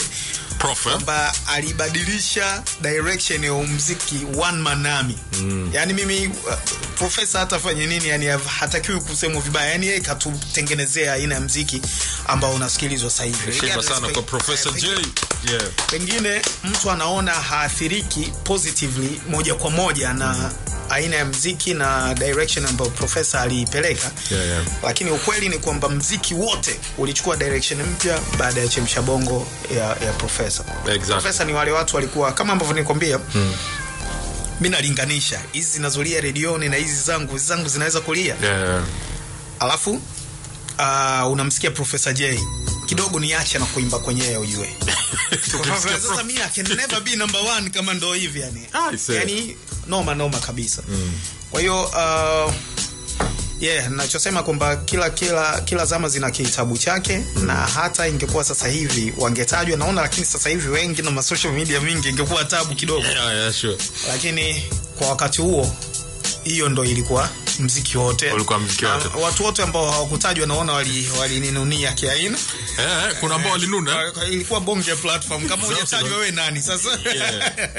Speaker 2: Kwamba alibadilisha direction ya muziki one man army. Mm. yani mimi uh, profesa hata fanye nini yani hatakiwi kusemwa vibaya. Yani yeye katutengenezea aina ya mziki ambao unasikilizwa sasa hivi.
Speaker 1: Heshima sana kwa professor
Speaker 2: eh,
Speaker 1: j yeah.
Speaker 2: pengine mtu anaona haathiriki positively moja kwa moja na aina ya mziki na direction ambayo profesa aliipeleka.
Speaker 1: Yeah, yeah.
Speaker 2: lakini ukweli ni kwamba mziki wote ulichukua direction mpya baada ya chemsha bongo ya, ya profesa
Speaker 1: Exactly.
Speaker 2: profesa ni wale watu walikuwa kama ambavyo nikwambia mm. mi nalinganisha. Hizi zinazolia redioni na hizi zangu hizi zangu zinaweza kulia.
Speaker 1: Yeah
Speaker 2: alafu uh, unamsikia profesa j. Kidogo niache na kuimba kwenyewe ujue. Sasa mi I can never be number one kama ndo hivi yani.
Speaker 1: Ah,
Speaker 2: yani noma noma kabisa. Mm. kwa hiyo uh, yeah nachosema kwamba kila kila kila zama zina kitabu chake mm. na hata ingekuwa sasa hivi wangetajwa naona lakini sasa hivi wengi na masocial media mingi ingekuwa tabu kidogo
Speaker 1: yeah yeah sure
Speaker 2: lakini kwa wakati huo hiyo ndo ilikuwa mziki wote
Speaker 1: Ulikuwa mziki wote.
Speaker 2: Um, watu wote ambao hawakutajwa naona walininunia wali kiaina
Speaker 1: eh kuna ambao walinuna eh?
Speaker 2: Ilikuwa bonge platform kama hujatajwa wewe nani sasa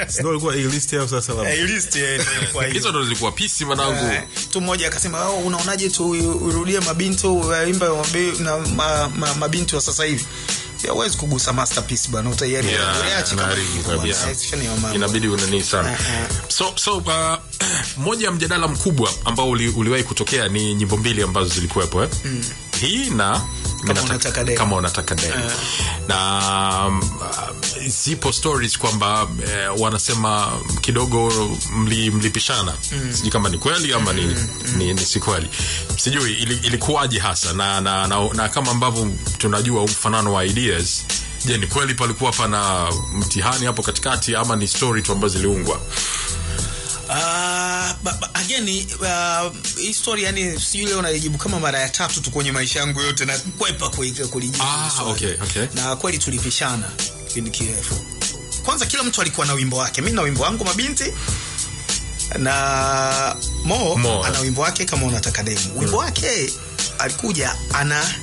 Speaker 3: Sio ilikuwa list yao sasa labda.
Speaker 2: Eh, list, eh, ilikuwa hiyo.
Speaker 1: hizo ndo zilikuwa pisi manangu
Speaker 2: Mtu tu mmoja akasema oh, unaonaje tu urudie mabinto waimba na ma, ma, mabinti wa sasa hivi Ya, kugusa masterpiece bwana utaiari kama hivyo mambo.
Speaker 1: inabidi unanii sana. So so uh, moja ya mjadala mkubwa ambao uli, uliwahi kutokea ni nyimbo mbili ambazo zilikuwepo eh? mm. hii na
Speaker 2: Kama
Speaker 1: Minataka-
Speaker 2: Unataka dai
Speaker 1: kama unataka demu na um, uh, zipo stories kwamba eh, wanasema kidogo mli, mlipishana mm. sijui kama ni kweli ama ni, mm. ni, ni si kweli sijui ili, ilikuwaje hasa na, na, na, na kama ambavyo tunajua mfanano wa ideas je ni kweli palikuwa pana mtihani hapo katikati ama ni story tu ambazo ziliungwa
Speaker 2: Uh, ba- ba- again uh, hii story yani si leo nalijibu kama mara ya tatu tu kwenye maisha yangu yote na kwepa kulijibu
Speaker 1: Ah, okay, okay.
Speaker 2: na kweli tulipishana kirefu. Kwanza kila mtu alikuwa na wimbo wake. Mi na wimbo wangu mabinti na mo,
Speaker 1: Mo,
Speaker 2: ana wimbo wake kama unataka demu. Wimbo wake alikuja ana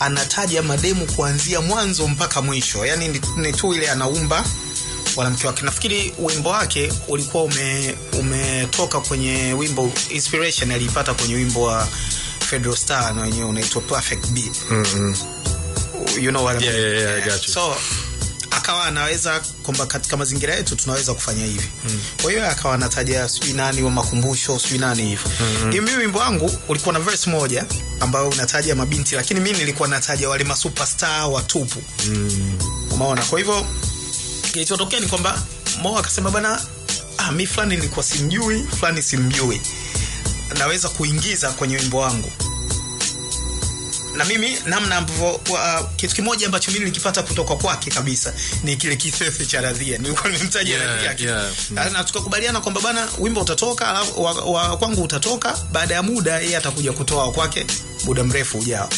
Speaker 2: anataja mademu kuanzia mwanzo mpaka mwisho. Yani ni, tu ile anaumba mwanamke wake. Nafikiri wimbo wake ulikuwa ume, umetoka kwenye wimbo inspiration aliipata kwenye wimbo wa Fedro star na wenyewe unaitwa perfect beat. You know what I mean?
Speaker 1: Yeah, yeah, yeah, I got you.
Speaker 2: so akawa anaweza kwamba katika mazingira yetu tunaweza kufanya hivi mm. kwa hiyo akawa anataja sijui nani wa makumbusho sijui nani hivyo mm-hmm. mimi wimbo wangu ulikuwa na verse moja ambayo unataja mabinti lakini mi nilikuwa nataja wale masuperstar watupu mm. umeona kwa hivyo kilichotokea ni kwamba mo akasema bana ah, mi fulani nilikuwa simjui fulani simjui naweza kuingiza kwenye wimbo wangu na mimi namna ambavyo uh, kitu kimoja ambacho mimi nilikipata kutoka kwake kabisa ni kile kifefe cha radhia nilikuwa nimemtaja
Speaker 1: Yeah,
Speaker 2: radhia yake.
Speaker 1: yeah.
Speaker 2: mm. na tukakubaliana kwamba bana wimbo utatoka alafu wa, wa kwangu utatoka baada ya muda yeye atakuja kutoa kwake muda mrefu ujao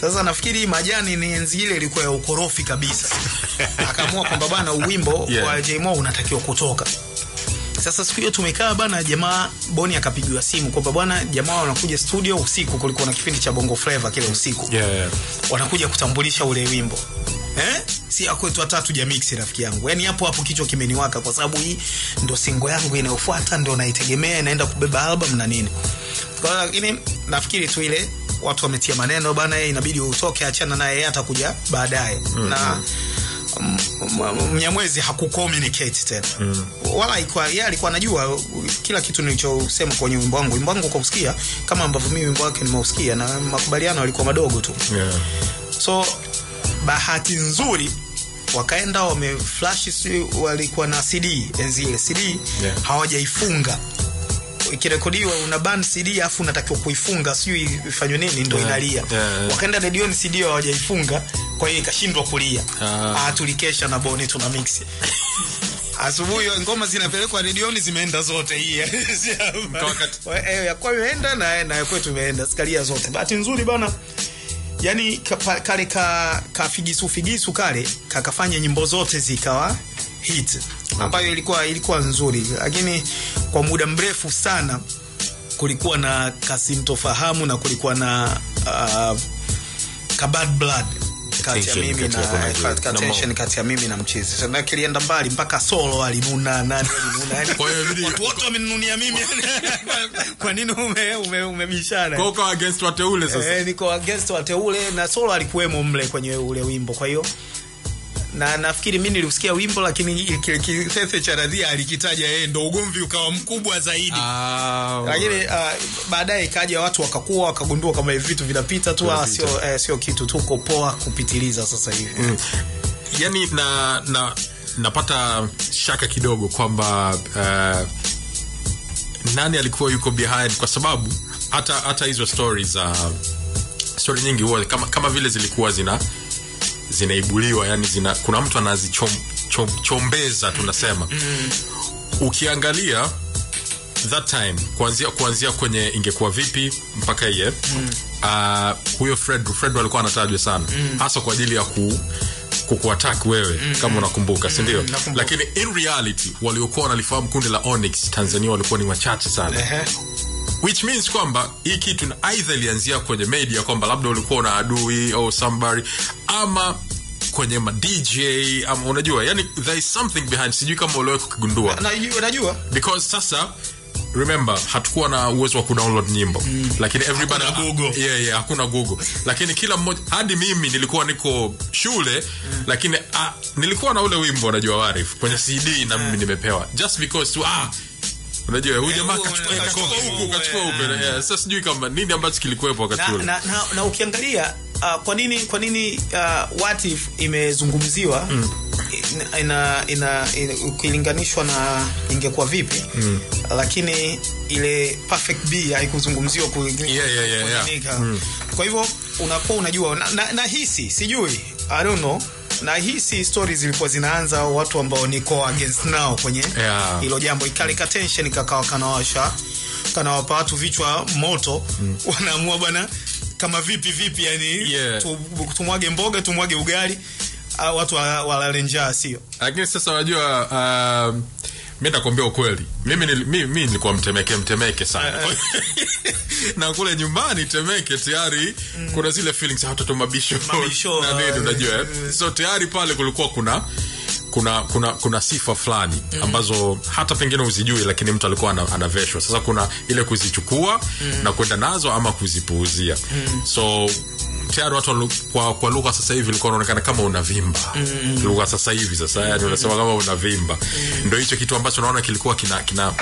Speaker 2: sasa nafikiri majani ni enzi ile ilikuwa ya ukorofi kabisa akaamua kwamba bana wimbo
Speaker 1: Yeah.
Speaker 2: wa jmo unatakiwa kutoka sasa siku hiyo tumekaa bana jamaa boni akapigiwa simu kwamba bwana jamaa wanakuja studio usiku kulikuwa na kipindi cha bongo flava kile usiku
Speaker 1: yeah, yeah.
Speaker 2: wanakuja kutambulisha ule wimbo eh? si akwetu watatu mix rafiki yangu yani hapo hapo kichwa kimeniwaka kwa sababu hii ndo singo yangu inayofuata ndo naitegemea inaenda kubeba album na nini kwa hiyo lakini nafikiri tu ile watu wametia maneno bana yeye inabidi utoke achana naye atakuja baadaye mm -hmm. m- mnyamwezi hakucommunicate tena mm. wala ikuwa, yeye alikuwa anajua kila kitu nilichosema kwenye wimbo wangu wimbo wangu ukausikia kama ambavyo mimi wimbo wake nimeusikia na makubaliano yalikuwa madogo tu
Speaker 1: yeah.
Speaker 2: so bahati nzuri wakaenda wameflash walikuwa na cd enzi ile cd
Speaker 1: Yeah.
Speaker 2: hawajaifunga ikirekodiwa una ban cd afu unatakiwa kuifunga sijui ifanywe nini ndo
Speaker 1: Yeah.
Speaker 2: inalia
Speaker 1: Yeah, yeah.
Speaker 2: wakaenda redioni cd hawajaifunga kwa hiyo ikashindwa kulia.
Speaker 1: Ah.
Speaker 2: ah, tulikesha na boni tuna mix. Asubuhi ngoma zinapelekwa redioni zimeenda zote hii. Eh, ya kwao imeenda na na kwetu imeenda sikalia zote. Bahati nzuri bana yani kale ka, ka figisu figisu kale kakafanya nyimbo zote zikawa hit. Ambayo ilikuwa ilikuwa nzuri. Lakini kwa muda mrefu sana kulikuwa na kasimtofahamu na kulikuwa na uh, ka bad blood
Speaker 1: Tension kati
Speaker 2: ya mimi na mchizi. So, na kilienda mbali mpaka solo alinuna nani alinuna
Speaker 1: Kwa inabidi-
Speaker 2: watu wote wamenunia mimi. Kwa nini ume ume umebishana?
Speaker 1: Kwa ukawa against wateule sasa.
Speaker 2: Eh, niko against wateule na solo alikuwemo mle kwenye ule wimbo. Kwa hiyo na nafikiri mi niliusikia wimbo lakini kitete cha radhia alikitaja yeye ndo ugomvi ukawa mkubwa zaidi.
Speaker 1: Ah,
Speaker 2: lakini uh, baadaye ikaja watu wakakuwa wakagundua kama hivi vitu vinapita tu sio eh, sio kitu tuko poa kupitiliza sasa hivi.
Speaker 1: Mm. yani na, na napata shaka kidogo kwamba uh, nani alikuwa yuko behind kwa sababu hata hata hizo stories za story nyingi huwa kama, kama vile zilikuwa zina zinaibuliwa yani zina, kuna mtu anazichombeza chom, tunasema ukiangalia that time kuanzia kuanzia kwenye ingekuwa vipi mpaka iye mm. uh, huyo fred fred alikuwa anatajwa sana mm. hasa kwa ajili ya ku kukuatak wewe mm. kama unakumbuka mm. sindio lakini in reality waliokuwa wanalifahamu kundi la onyx tanzania walikuwa ni wachache sana
Speaker 2: Ehe.
Speaker 1: Which means kwamba hii kitu aidha ilianzia kwenye media kwamba labda ulikuwa una adui au somebody ama kwenye ma dj ama unajua yani there is something behind sijui kama uliwahi kukigundua
Speaker 2: najua najua
Speaker 1: because sasa remember hatukuwa na uwezo wa kudownload nyimbo mm. lakini everybody
Speaker 2: Hakuna Google.
Speaker 1: yeah, yeah, hakuna google lakini kila mmoja hadi mimi nilikuwa niko shule mm. lakini ah, nilikuwa na ule wimbo najua warif kwenye cd na mimi nimepewa just because tu ah unajua huyu jamaa kachukua
Speaker 2: huko
Speaker 1: kachukua huku
Speaker 2: huku,
Speaker 1: kachukua
Speaker 2: eh.
Speaker 1: sasa sijui kama nini ambacho kilikuwepo wakati ule
Speaker 2: na, na, na ukiangalia uh, kwa nini kwa nini uh, what if imezungumziwa mm. ina, ina, ina, ina ukilinganishwa na ingekuwa vipi mm. lakini ile perfect b haikuzungumziwa ku-
Speaker 1: Yeah, yeah, yeah, yeah.
Speaker 2: mm. kwa hivyo unakuwa unajua na, na, na hisi sijui i don't know na hii si stories zilikuwa zinaanza watu ambao niko against nao kwenye
Speaker 1: Yeah.
Speaker 2: hilo jambo ikaleka tension kakawa kanawasha kanawapa watu vichwa moto mm. wanaamua bwana kama vipi vipi yani
Speaker 1: Yeah.
Speaker 2: tu, tumwage mboga tumwage ugali au watu wa- walale njaa sio
Speaker 1: lakini sasa unajua uh, mi nakwambia ukweli mimi mi, nilikuwa mtemeke mtemeke sana na kule nyumbani temeke tayari mm. kuna zile feelings za watoto mabisho na nini
Speaker 2: uh,
Speaker 1: unajua eh? so tayari pale kulikuwa kuna kuna kuna kuna sifa fulani ambazo hata pengine uzijui lakini mtu alikuwa anaveshwa sasa kuna ile kuzichukua mm. na kwenda nazo ama kuzipuuzia mm. so tayari watu kwa, kwa lugha sasa hivi ilikuwa unaonekana kama unavimba lugha sasa hivi sasa mm. yani unasema kama unavimba ndo hicho kitu ambacho naona kilikuwa kina kina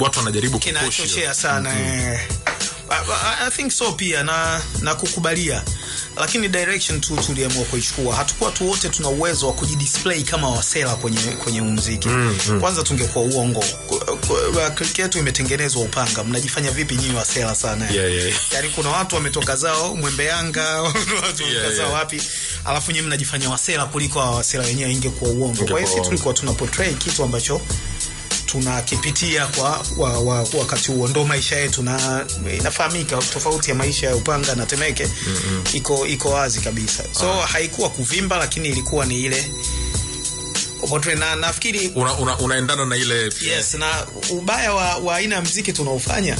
Speaker 1: watu wanajaribu kupush
Speaker 2: sana mm-hmm. eh. I, I- think so pia na na kukubalia. Lakini direction tu tuliamua kuichukua. Hatukuwa tu wote tuna uwezo wa kujidisplay kama wasela kwenye kwenye muziki. Mm, mm. kwanza tungekuwa uongo. Kliki yetu imetengenezwa upanga. Mnajifanya vipi nyinyi wasela sana?
Speaker 1: Yeah, yeah, yeah.
Speaker 2: yani kuna watu wametoka zao mwembe yanga watu wametoka
Speaker 1: Yeah,
Speaker 2: zao
Speaker 1: yeah.
Speaker 2: wapi? Alafu nyinyi mnajifanya wasela kuliko wasela wenyewe ingekuwa uongo. Kwa hiyo sisi tulikuwa tuna portray kitu ambacho tunakipitia kwa wa, wa, wakati huo. Ndo maisha yetu na inafahamika tofauti ya maisha ya upanga na temeke. Mm-hmm. iko iko wazi kabisa. So ah. haikuwa kuvimba lakini ilikuwa ni ile. Na nafikiri
Speaker 1: una, una, unaendana na ile
Speaker 2: yes na ubaya wa, wa aina ya mziki tunaofanya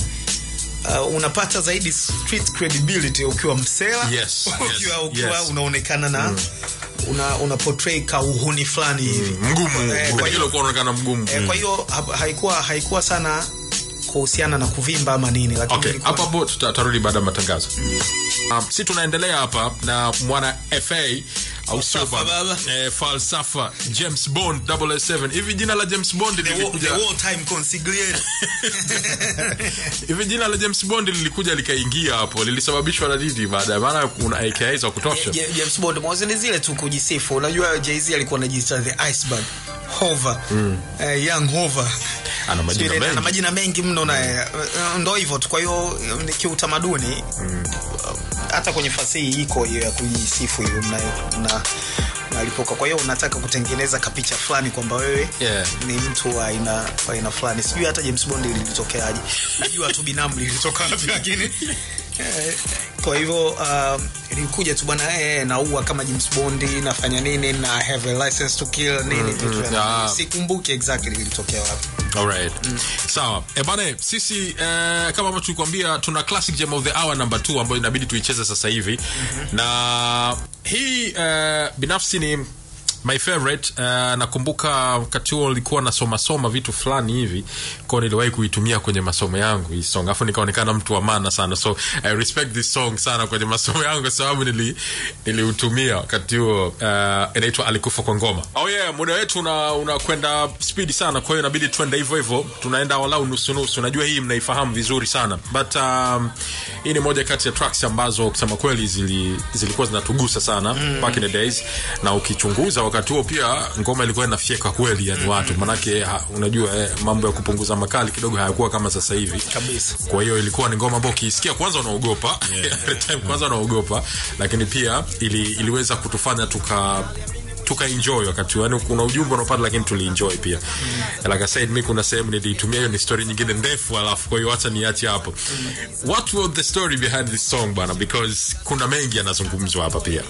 Speaker 2: Uh, unapata zaidi street credibility ukiwa msela.
Speaker 1: Yes,
Speaker 2: ukiwa,
Speaker 1: yes,
Speaker 2: ukiwa
Speaker 1: yes.
Speaker 2: unaonekana na una, una portray ka uhuni fulani hivi.
Speaker 1: mgumu
Speaker 2: Eh,
Speaker 1: eh,
Speaker 2: kwa hiyo
Speaker 1: unaonekana mgumu.
Speaker 2: Eh, kwa hiyo haikuwa haikuwa sana kuhusiana na kuvimba ama nini lakini
Speaker 1: okay hapo hapo tutarudi baada ya matangazo. Um, si tunaendelea hapa na mwana fa au
Speaker 2: baba.
Speaker 1: eh, falsafa. James bond 007 hivi jina la james bond lilikuja?
Speaker 2: the wartime consigliere.
Speaker 1: hivi jina la james bond lilikuja likaingia hapo lilisababishwa na nini baada ya maana kuna aka za kutosha.
Speaker 2: James Bond mwanzo ni zile tu kujisifu. Unajua Jay-Z alikuwa anajiita the iceberg. Hover. Mm. eh, young hover.
Speaker 1: Ana majina mengi.
Speaker 2: ana majina mengi mno na eh, ndo hivyo tu. Kwa hiyo eh, ni kiutamaduni hata kwenye fasihi iko hiyo ya kujisifu hiyo na, na nalipoka. Kwa hiyo unataka kutengeneza kapicha fulani kwamba wewe
Speaker 1: Yeah.
Speaker 2: ni mtu wa aina aina fulani. Sijui hata James Bond lilitokeaje, najua tu binamu lilitoka wapi, lakini eh, kwa hivyo um, ilikuja tu bwana eh, naua kama James Bond, nafanya nini na have a license to kill nini, mm, mm, yeah.
Speaker 1: Ah.
Speaker 2: sikumbuki exactly ilitokea wapi.
Speaker 1: Alright. sawa e bane sisi eh, kama ambavyo tulikuambia tuna classic gem of the hour number 2 ambayo inabidi tuicheze sasa hivi Mm -hmm. na hii eh, binafsi ni my favorite uh, nakumbuka wakati huo nilikuwa nasoma soma vitu fulani hivi kwao niliwahi kuitumia kwenye masomo yangu hii song. Afu nikaonekana mtu wa maana sana. So i respect this song sana kwenye masomo yangu kwa sababu nili niliutumia wakati huo uh, inaitwa alikufa kwa ngoma. Oh yeah muda wetu una unakwenda spidi sana kwa hiyo inabidi twende hivyo hivyo tunaenda walau nusu nusu. Najua hii mnaifahamu vizuri sana. But um, hii ni moja kati ya tracks ambazo kusema kweli zili, zilikuwa zinatugusa sana mm. back in the days na ukichunguza wakati huo pia ngoma ilikuwa inafyeka kweli yani watu. Manake ha, unajua eh, mambo ya kupunguza makali kidogo hayakuwa kama sasa hivi.
Speaker 2: Kabisa.
Speaker 1: kwa hiyo ilikuwa ni ngoma ambayo ukiisikia kwanza unaogopa. Yeah. kwanza unaogopa. Lakini pia ili, iliweza kutufanya tuka tukaenjoy wakati huo. yani kuna ujumbe unaopata lakini tulienjoy pia mm. like I said mi kuna sehemu niliitumia hiyo ni story nyingine ndefu alafu kwa hiyo acha niache hapo what was the story behind this song bana because kuna mengi yanazungumzwa hapa pia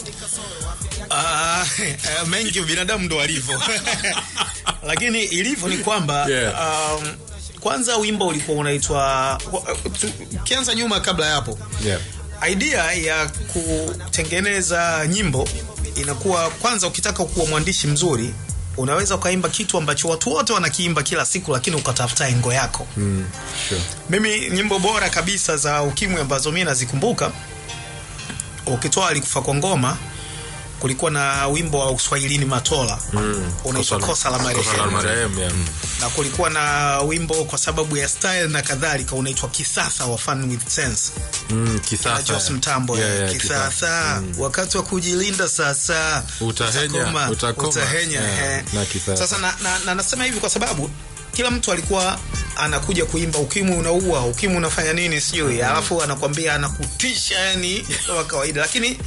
Speaker 2: Ah, uh, mengi binadamu ndo walivyo lakini ilivyo ni kwamba
Speaker 1: Yeah.
Speaker 2: um, kwanza wimbo ulikuwa unaitwa ukianza nyuma kabla ya hapo
Speaker 1: yeah.
Speaker 2: idea ya kutengeneza nyimbo inakuwa kwanza ukitaka kuwa mwandishi mzuri unaweza ukaimba kitu ambacho watu wote wanakiimba kila siku lakini ukatafuta engo yako
Speaker 1: mm. sure.
Speaker 2: mimi nyimbo bora kabisa za ukimwi ambazo mi nazikumbuka ukitoa alikufa kwa ngoma kulikuwa na wimbo wa uswahilini matola mm. unaitwa kosa la marehemu
Speaker 1: yeah.
Speaker 2: na kulikuwa na wimbo kwa sababu ya style na kadhalika unaitwa kisasa wa fun with sense
Speaker 1: mm, kisasa
Speaker 2: Jos Mtambo
Speaker 1: Yeah, yeah,
Speaker 2: kisasa mm. wakati wa kujilinda sasa
Speaker 1: Utahenya,
Speaker 2: utakoma,
Speaker 1: utakoma.
Speaker 2: utahenya
Speaker 1: Yeah,
Speaker 2: eh.
Speaker 1: na kisasa.
Speaker 2: sasa na, na, na nasema hivi kwa sababu kila mtu alikuwa anakuja kuimba ukimwi unaua ukimwi unafanya nini sijui. Alafu anakwambia anakutisha yani kama kawaida. Lakini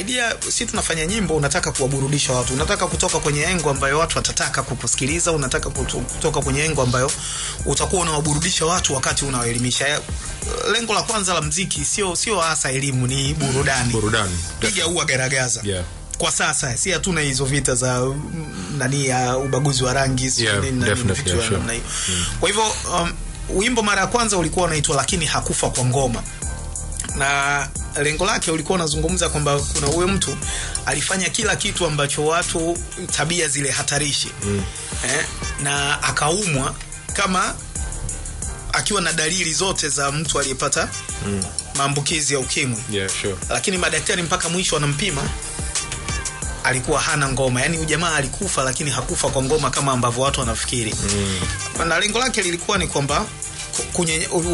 Speaker 2: idea si tunafanya nyimbo unataka kuwaburudisha watu. Unataka kutoka kwenye engo ambayo watu watataka kukusikiliza unataka kutoka kwenye engo ambayo utakuwa unawaburudisha watu wakati unawaelimisha. Lengo la kwanza la mziki sio sio hasa elimu ni burudani.
Speaker 1: Burudani
Speaker 2: piga ua garagaza
Speaker 1: Yeah.
Speaker 2: Kwa sasa si hatuna hizo vita za mm, nani ya ubaguzi wa rangi vitu
Speaker 1: sure.
Speaker 2: namna hiyo. kwa hivyo um, wimbo mara ya kwanza ulikuwa unaitwa lakini hakufa kwa ngoma na lengo lake ulikuwa unazungumza kwamba kuna huyo mtu alifanya kila kitu ambacho watu tabia zile hatarishi mm. eh, na akaumwa kama akiwa na dalili zote za mtu aliyepata mm. maambukizi ya ukimwi
Speaker 1: yeah, sure.
Speaker 2: lakini madaktari mpaka mwisho wanampima alikuwa hana ngoma. Yani huyu jamaa alikufa lakini hakufa kwa ngoma kama ambavyo watu wanafikiri. Mm. na lengo lake lilikuwa ni kwamba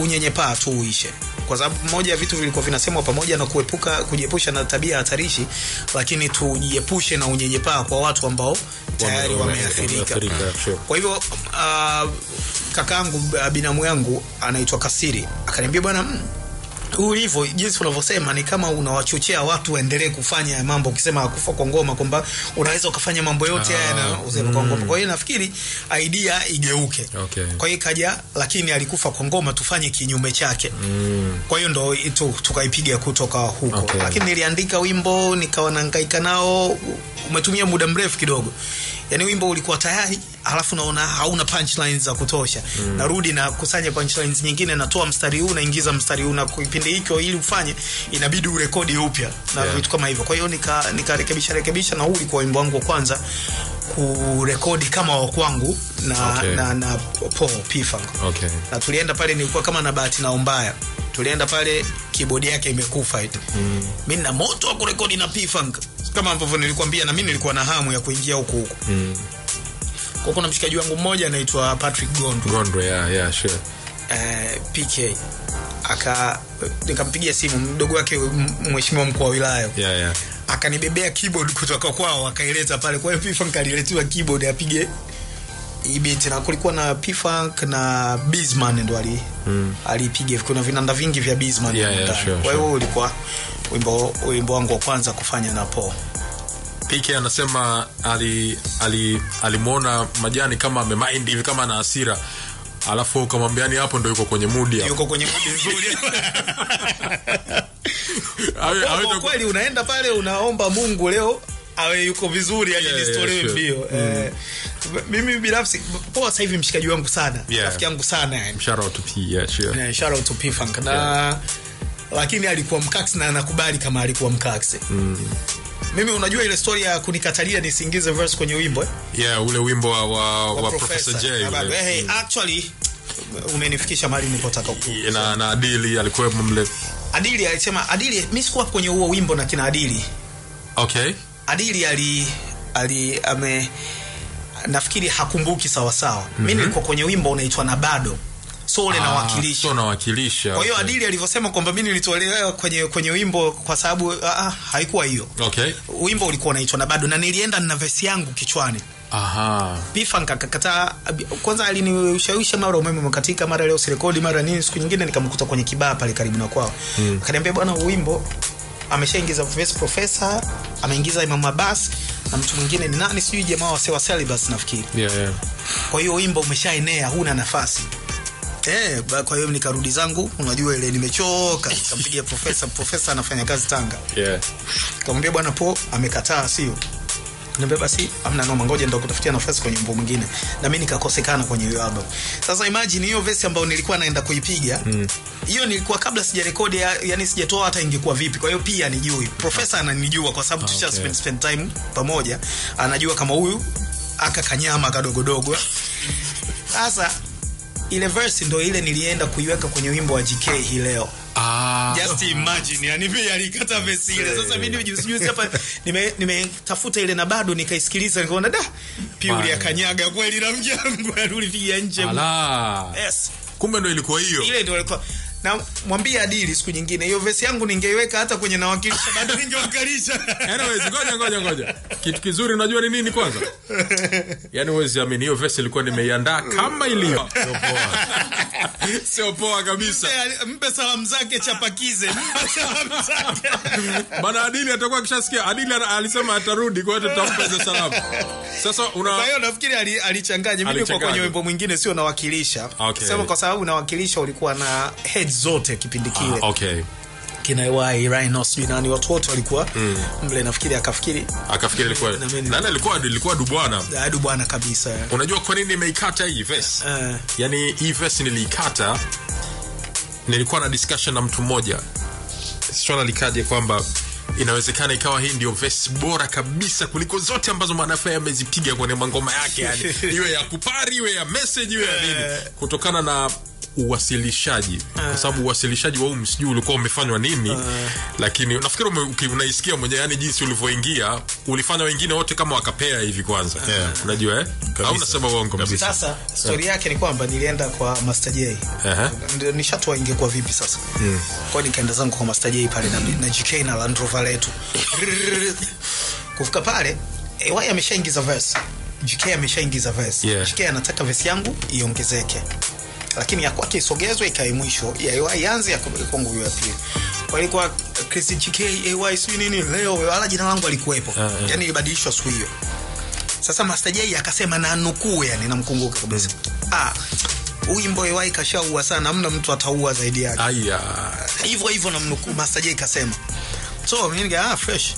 Speaker 2: unyenyepaa tu uishe. Kwa sababu moja ya vitu vilikuwa vinasemwa pamoja na kuepuka kujiepusha na tabia hatarishi lakini tujiepushe na unyenyepaa kwa watu ambao tayari
Speaker 1: Wame-
Speaker 2: wameathirika.
Speaker 1: wameathirika,
Speaker 2: kwa hivyo uh, kakaangu uh, binamu yangu anaitwa kasiri. Akaniambia bwana mm, ulivyo jinsi unavyosema ni kama unawachochea watu waendelee kufanya mambo. Ukisema akufa kwa ngoma kwamba unaweza ukafanya mambo yote haya na usema kwa ngoma. kwa hiyo nafikiri idea igeuke.
Speaker 1: Okay.
Speaker 2: kwa hiyo kaja, lakini alikufa kwa ngoma tufanye kinyume chake. Mm. kwa hiyo ndo tu, tukaipiga kutoka huko.
Speaker 1: Okay.
Speaker 2: lakini niliandika wimbo nikawa nahangaika nao umetumia muda mrefu kidogo yaani wimbo ulikuwa tayari alafu naona hauna punchlines za kutosha mm. narudi na kusanya punchlines nyingine natoa mstari huu naingiza mstari huu na kipindi hicho ili ufanye inabidi urekodi upya na
Speaker 1: Yeah.
Speaker 2: vitu kama hivyo kwa hiyo nika- nikarekebisha rekebisha na huu ulikuwa wimbo wangu wa kwanza kurekodi kama wa kwangu na,
Speaker 1: Okay.
Speaker 2: na, na Paul P-Funk
Speaker 1: okay.
Speaker 2: Na tulienda pale nilikuwa kama na bahati na mbaya tulienda pale kibodi yake imekufa eti mm. mi na moto wa kurekodi na P-Funk kama ambavyo nilikwambia na mi nilikuwa na hamu ya kuingia huku huku
Speaker 1: mm.
Speaker 2: kwa kuna mshikaji wangu mmoja anaitwa Patrick Gondo.
Speaker 1: Gondwe yeah yeah sure.
Speaker 2: Eh, PK aka nikampigia simu mdogo wake mheshimiwa mkuu wa wilaya.
Speaker 1: Yeah yeah
Speaker 2: akanibebea keyboard kutoka kwao akaileta pale. Kwa hiyo P-Funk aliletewa keyboard apige beat. Na kulikuwa na P-Funk na Bizman ndo ali mm. alipiga. Kuna vinanda vingi vya Bizman
Speaker 1: Yeah, yeah, sure,
Speaker 2: kwa hiyo
Speaker 1: sure.
Speaker 2: ulikuwa wimbo wimbo wangu wa kwanza kufanya na Paul.
Speaker 1: PK anasema ali ali alimwona majani kama amemind hivi kama ana hasira. Alafu ukamwambia ni hapo ndo yuko kwenye mudi
Speaker 2: yuko kwenye mudi nzuri Kwa- kweli unaenda pale unaomba Mungu leo awe yuko vizuri yani
Speaker 1: Yeah, yeah, sure.
Speaker 2: mbio eh, mimi binafsi poa sasa hivi mshikaji wangu sana
Speaker 1: Yeah.
Speaker 2: rafiki yangu sana yani
Speaker 1: shout out to P yeah sure
Speaker 2: Yeah, shout out to P-Funk na yeah. lakini alikuwa mkaksi na anakubali kama alikuwa mkaksi mm. mimi unajua ile story ya kunikatalia nisiingize verse kwenye wimbo eh?
Speaker 1: yeah ule wimbo wa wa,
Speaker 2: Wa Professor.
Speaker 1: J
Speaker 2: Hey, mm. actually umenifikisha mahali nilipotaka ku
Speaker 1: na na Adili alikuwa mle
Speaker 2: Adili alisema Adili mimi sikuwa kwenye huo wimbo na kina Adili.
Speaker 1: Okay.
Speaker 2: Adili ali ali ame nafikiri hakumbuki sawa sawa. Mm-hmm. mimi nilikuwa kwenye wimbo unaitwa na bado so ule
Speaker 1: Ah,
Speaker 2: nawakilisha.
Speaker 1: so nawakilisha
Speaker 2: kwa hiyo
Speaker 1: okay.
Speaker 2: Adili alivyosema kwamba mimi nilitolewa kwenye kwenye wimbo kwa sababu ah, ah, haikuwa hiyo.
Speaker 1: Okay.
Speaker 2: Wimbo ulikuwa unaitwa na bado na nilienda na vesi yangu kichwani
Speaker 1: aha.
Speaker 2: P-Funk akakataa kwanza alinishawisha mara umeme umekatika mara leo sirekodi mara nini siku nyingine nikamkuta kwenye kibaa pale karibu na kwao. Mm. akaniambia bwana wimbo ameshaingiza Vice professor ameingiza Imam Abbas na mtu mwingine ni nani sijui jamaa wa Sewa Celibus nafikiri.
Speaker 1: Yeah yeah.
Speaker 2: Kwa hiyo wimbo umeshaenea huna nafasi. Eh, ba- kwa hiyo nikarudi zangu unajua ile nimechoka nikampigia profesa profesa anafanya kazi Tanga.
Speaker 1: Yeah.
Speaker 2: Kamwambia bwana po amekataa sio niambia basi amna noma ngoja ndo kutafutia nafasi kwenye wimbo mwingine. Na mimi nikakosekana kwenye hiyo album. Sasa imagine hiyo verse ambayo nilikuwa naenda kuipiga. Hiyo mm. nilikuwa kabla sijarekodi ya- yani sijatoa hata ingekuwa vipi. Kwa hiyo pia nijui. Profesa ananijua kwa sababu tusha
Speaker 1: okay.
Speaker 2: spend, spend time pamoja. Anajua kama huyu aka kanyama kadogodogo sasa ile verse ndo ile nilienda kuiweka kwenye wimbo wa GK hii leo
Speaker 1: ah
Speaker 2: just imagine yani mimi alikata vesi ile sasa mimi hapa nime nimetafuta ile na bado nikaisikiliza nikaona da piuli ya kanyaga kweli na mjangu alipiga nje
Speaker 1: ala
Speaker 2: yes
Speaker 1: kumbe ndo ilikuwa hiyo
Speaker 2: ile ndo ilikuwa na mwambie adili siku nyingine hiyo vesi yangu ningeiweka hata kwenye nawakilisha bado ningewakilisha
Speaker 1: Anyways, ngoja ngoja ngoja. Kitu kizuri unajua ni nini kwanza? Yaani uwezi amini hiyo vesi ilikuwa nimeiandaa kama ilivyo. Sio poa. Sio poa kabisa.
Speaker 2: Mpe- mpe salamu zake chapakize mpe salamu zake
Speaker 1: Bana Adili atakuwa akishasikia. Adili alisema atarudi kwa hiyo tutampa hizo salamu. Sasa una kwa
Speaker 2: hiyo nafikiri ali- alichanganya mimi kwa kwenye wimbo mwingine sio nawakilisha
Speaker 1: Okay.
Speaker 2: sema kwa sababu nawakilisha ulikuwa na head zote kipindi kile
Speaker 1: Ah, okay.
Speaker 2: kina Iwai Rhino sijui nani watu wote walikuwa mle nafikiri akafikiri
Speaker 1: Akafikiri
Speaker 2: alikuwa
Speaker 1: nani alikuwa ilikuwa Dubwana.
Speaker 2: adu bwana kabisa
Speaker 1: Unajua kwa nini nimeikata hii verse?
Speaker 2: uh.
Speaker 1: yani hii verse niliikata nilikuwa na discussion na mtu mmoja swala likaje kwamba inawezekana ikawa hii ndio verse bora kabisa kuliko zote ambazo mwanafa amezipiga kwenye mangoma yake yani iwe ya kupari iwe ya message iwe ya nini kutokana na uwasilishaji. Kwa sababu uwasilishaji wa huu sijui ulikuwa umefanywa nini lakini nafikiri ume- unaisikia mwenyewe yani jinsi ulivyoingia ulifanya wengine wote kama wakapea hivi kwanza.
Speaker 3: Yeah.
Speaker 1: unajua eh? Au unasema uongo
Speaker 2: sasa stori yake ni kwamba nilienda kwa Master J. Uh-huh. nishatoa ingekuwa vipi sasa? Mm. kwa nikaenda zangu kwa Master J pale na, na GK na Land Rover letu. Kufika pale AY ameshaingiza verse. GK ameshaingiza verse.
Speaker 1: Yeah.
Speaker 2: GK anataka verse yangu iongezeke lakini ya kwake isogezwe ikae mwisho. Ya AY ianze ya kongo ya pili. Walikuwa Chris GK AY sijui nini leo wala jina langu alikuwepo.
Speaker 1: Ah, ah.
Speaker 2: yani ilibadilishwa siku hiyo. Sasa Master J akasema na nukuu yani namkumbuka kabisa. Ah huyu wimbo AY kashaua sana amna mtu ataua zaidi yake.
Speaker 1: Aya.
Speaker 2: Hivyo hivyo namnukuu Master J kasema. So mimi ah fresh.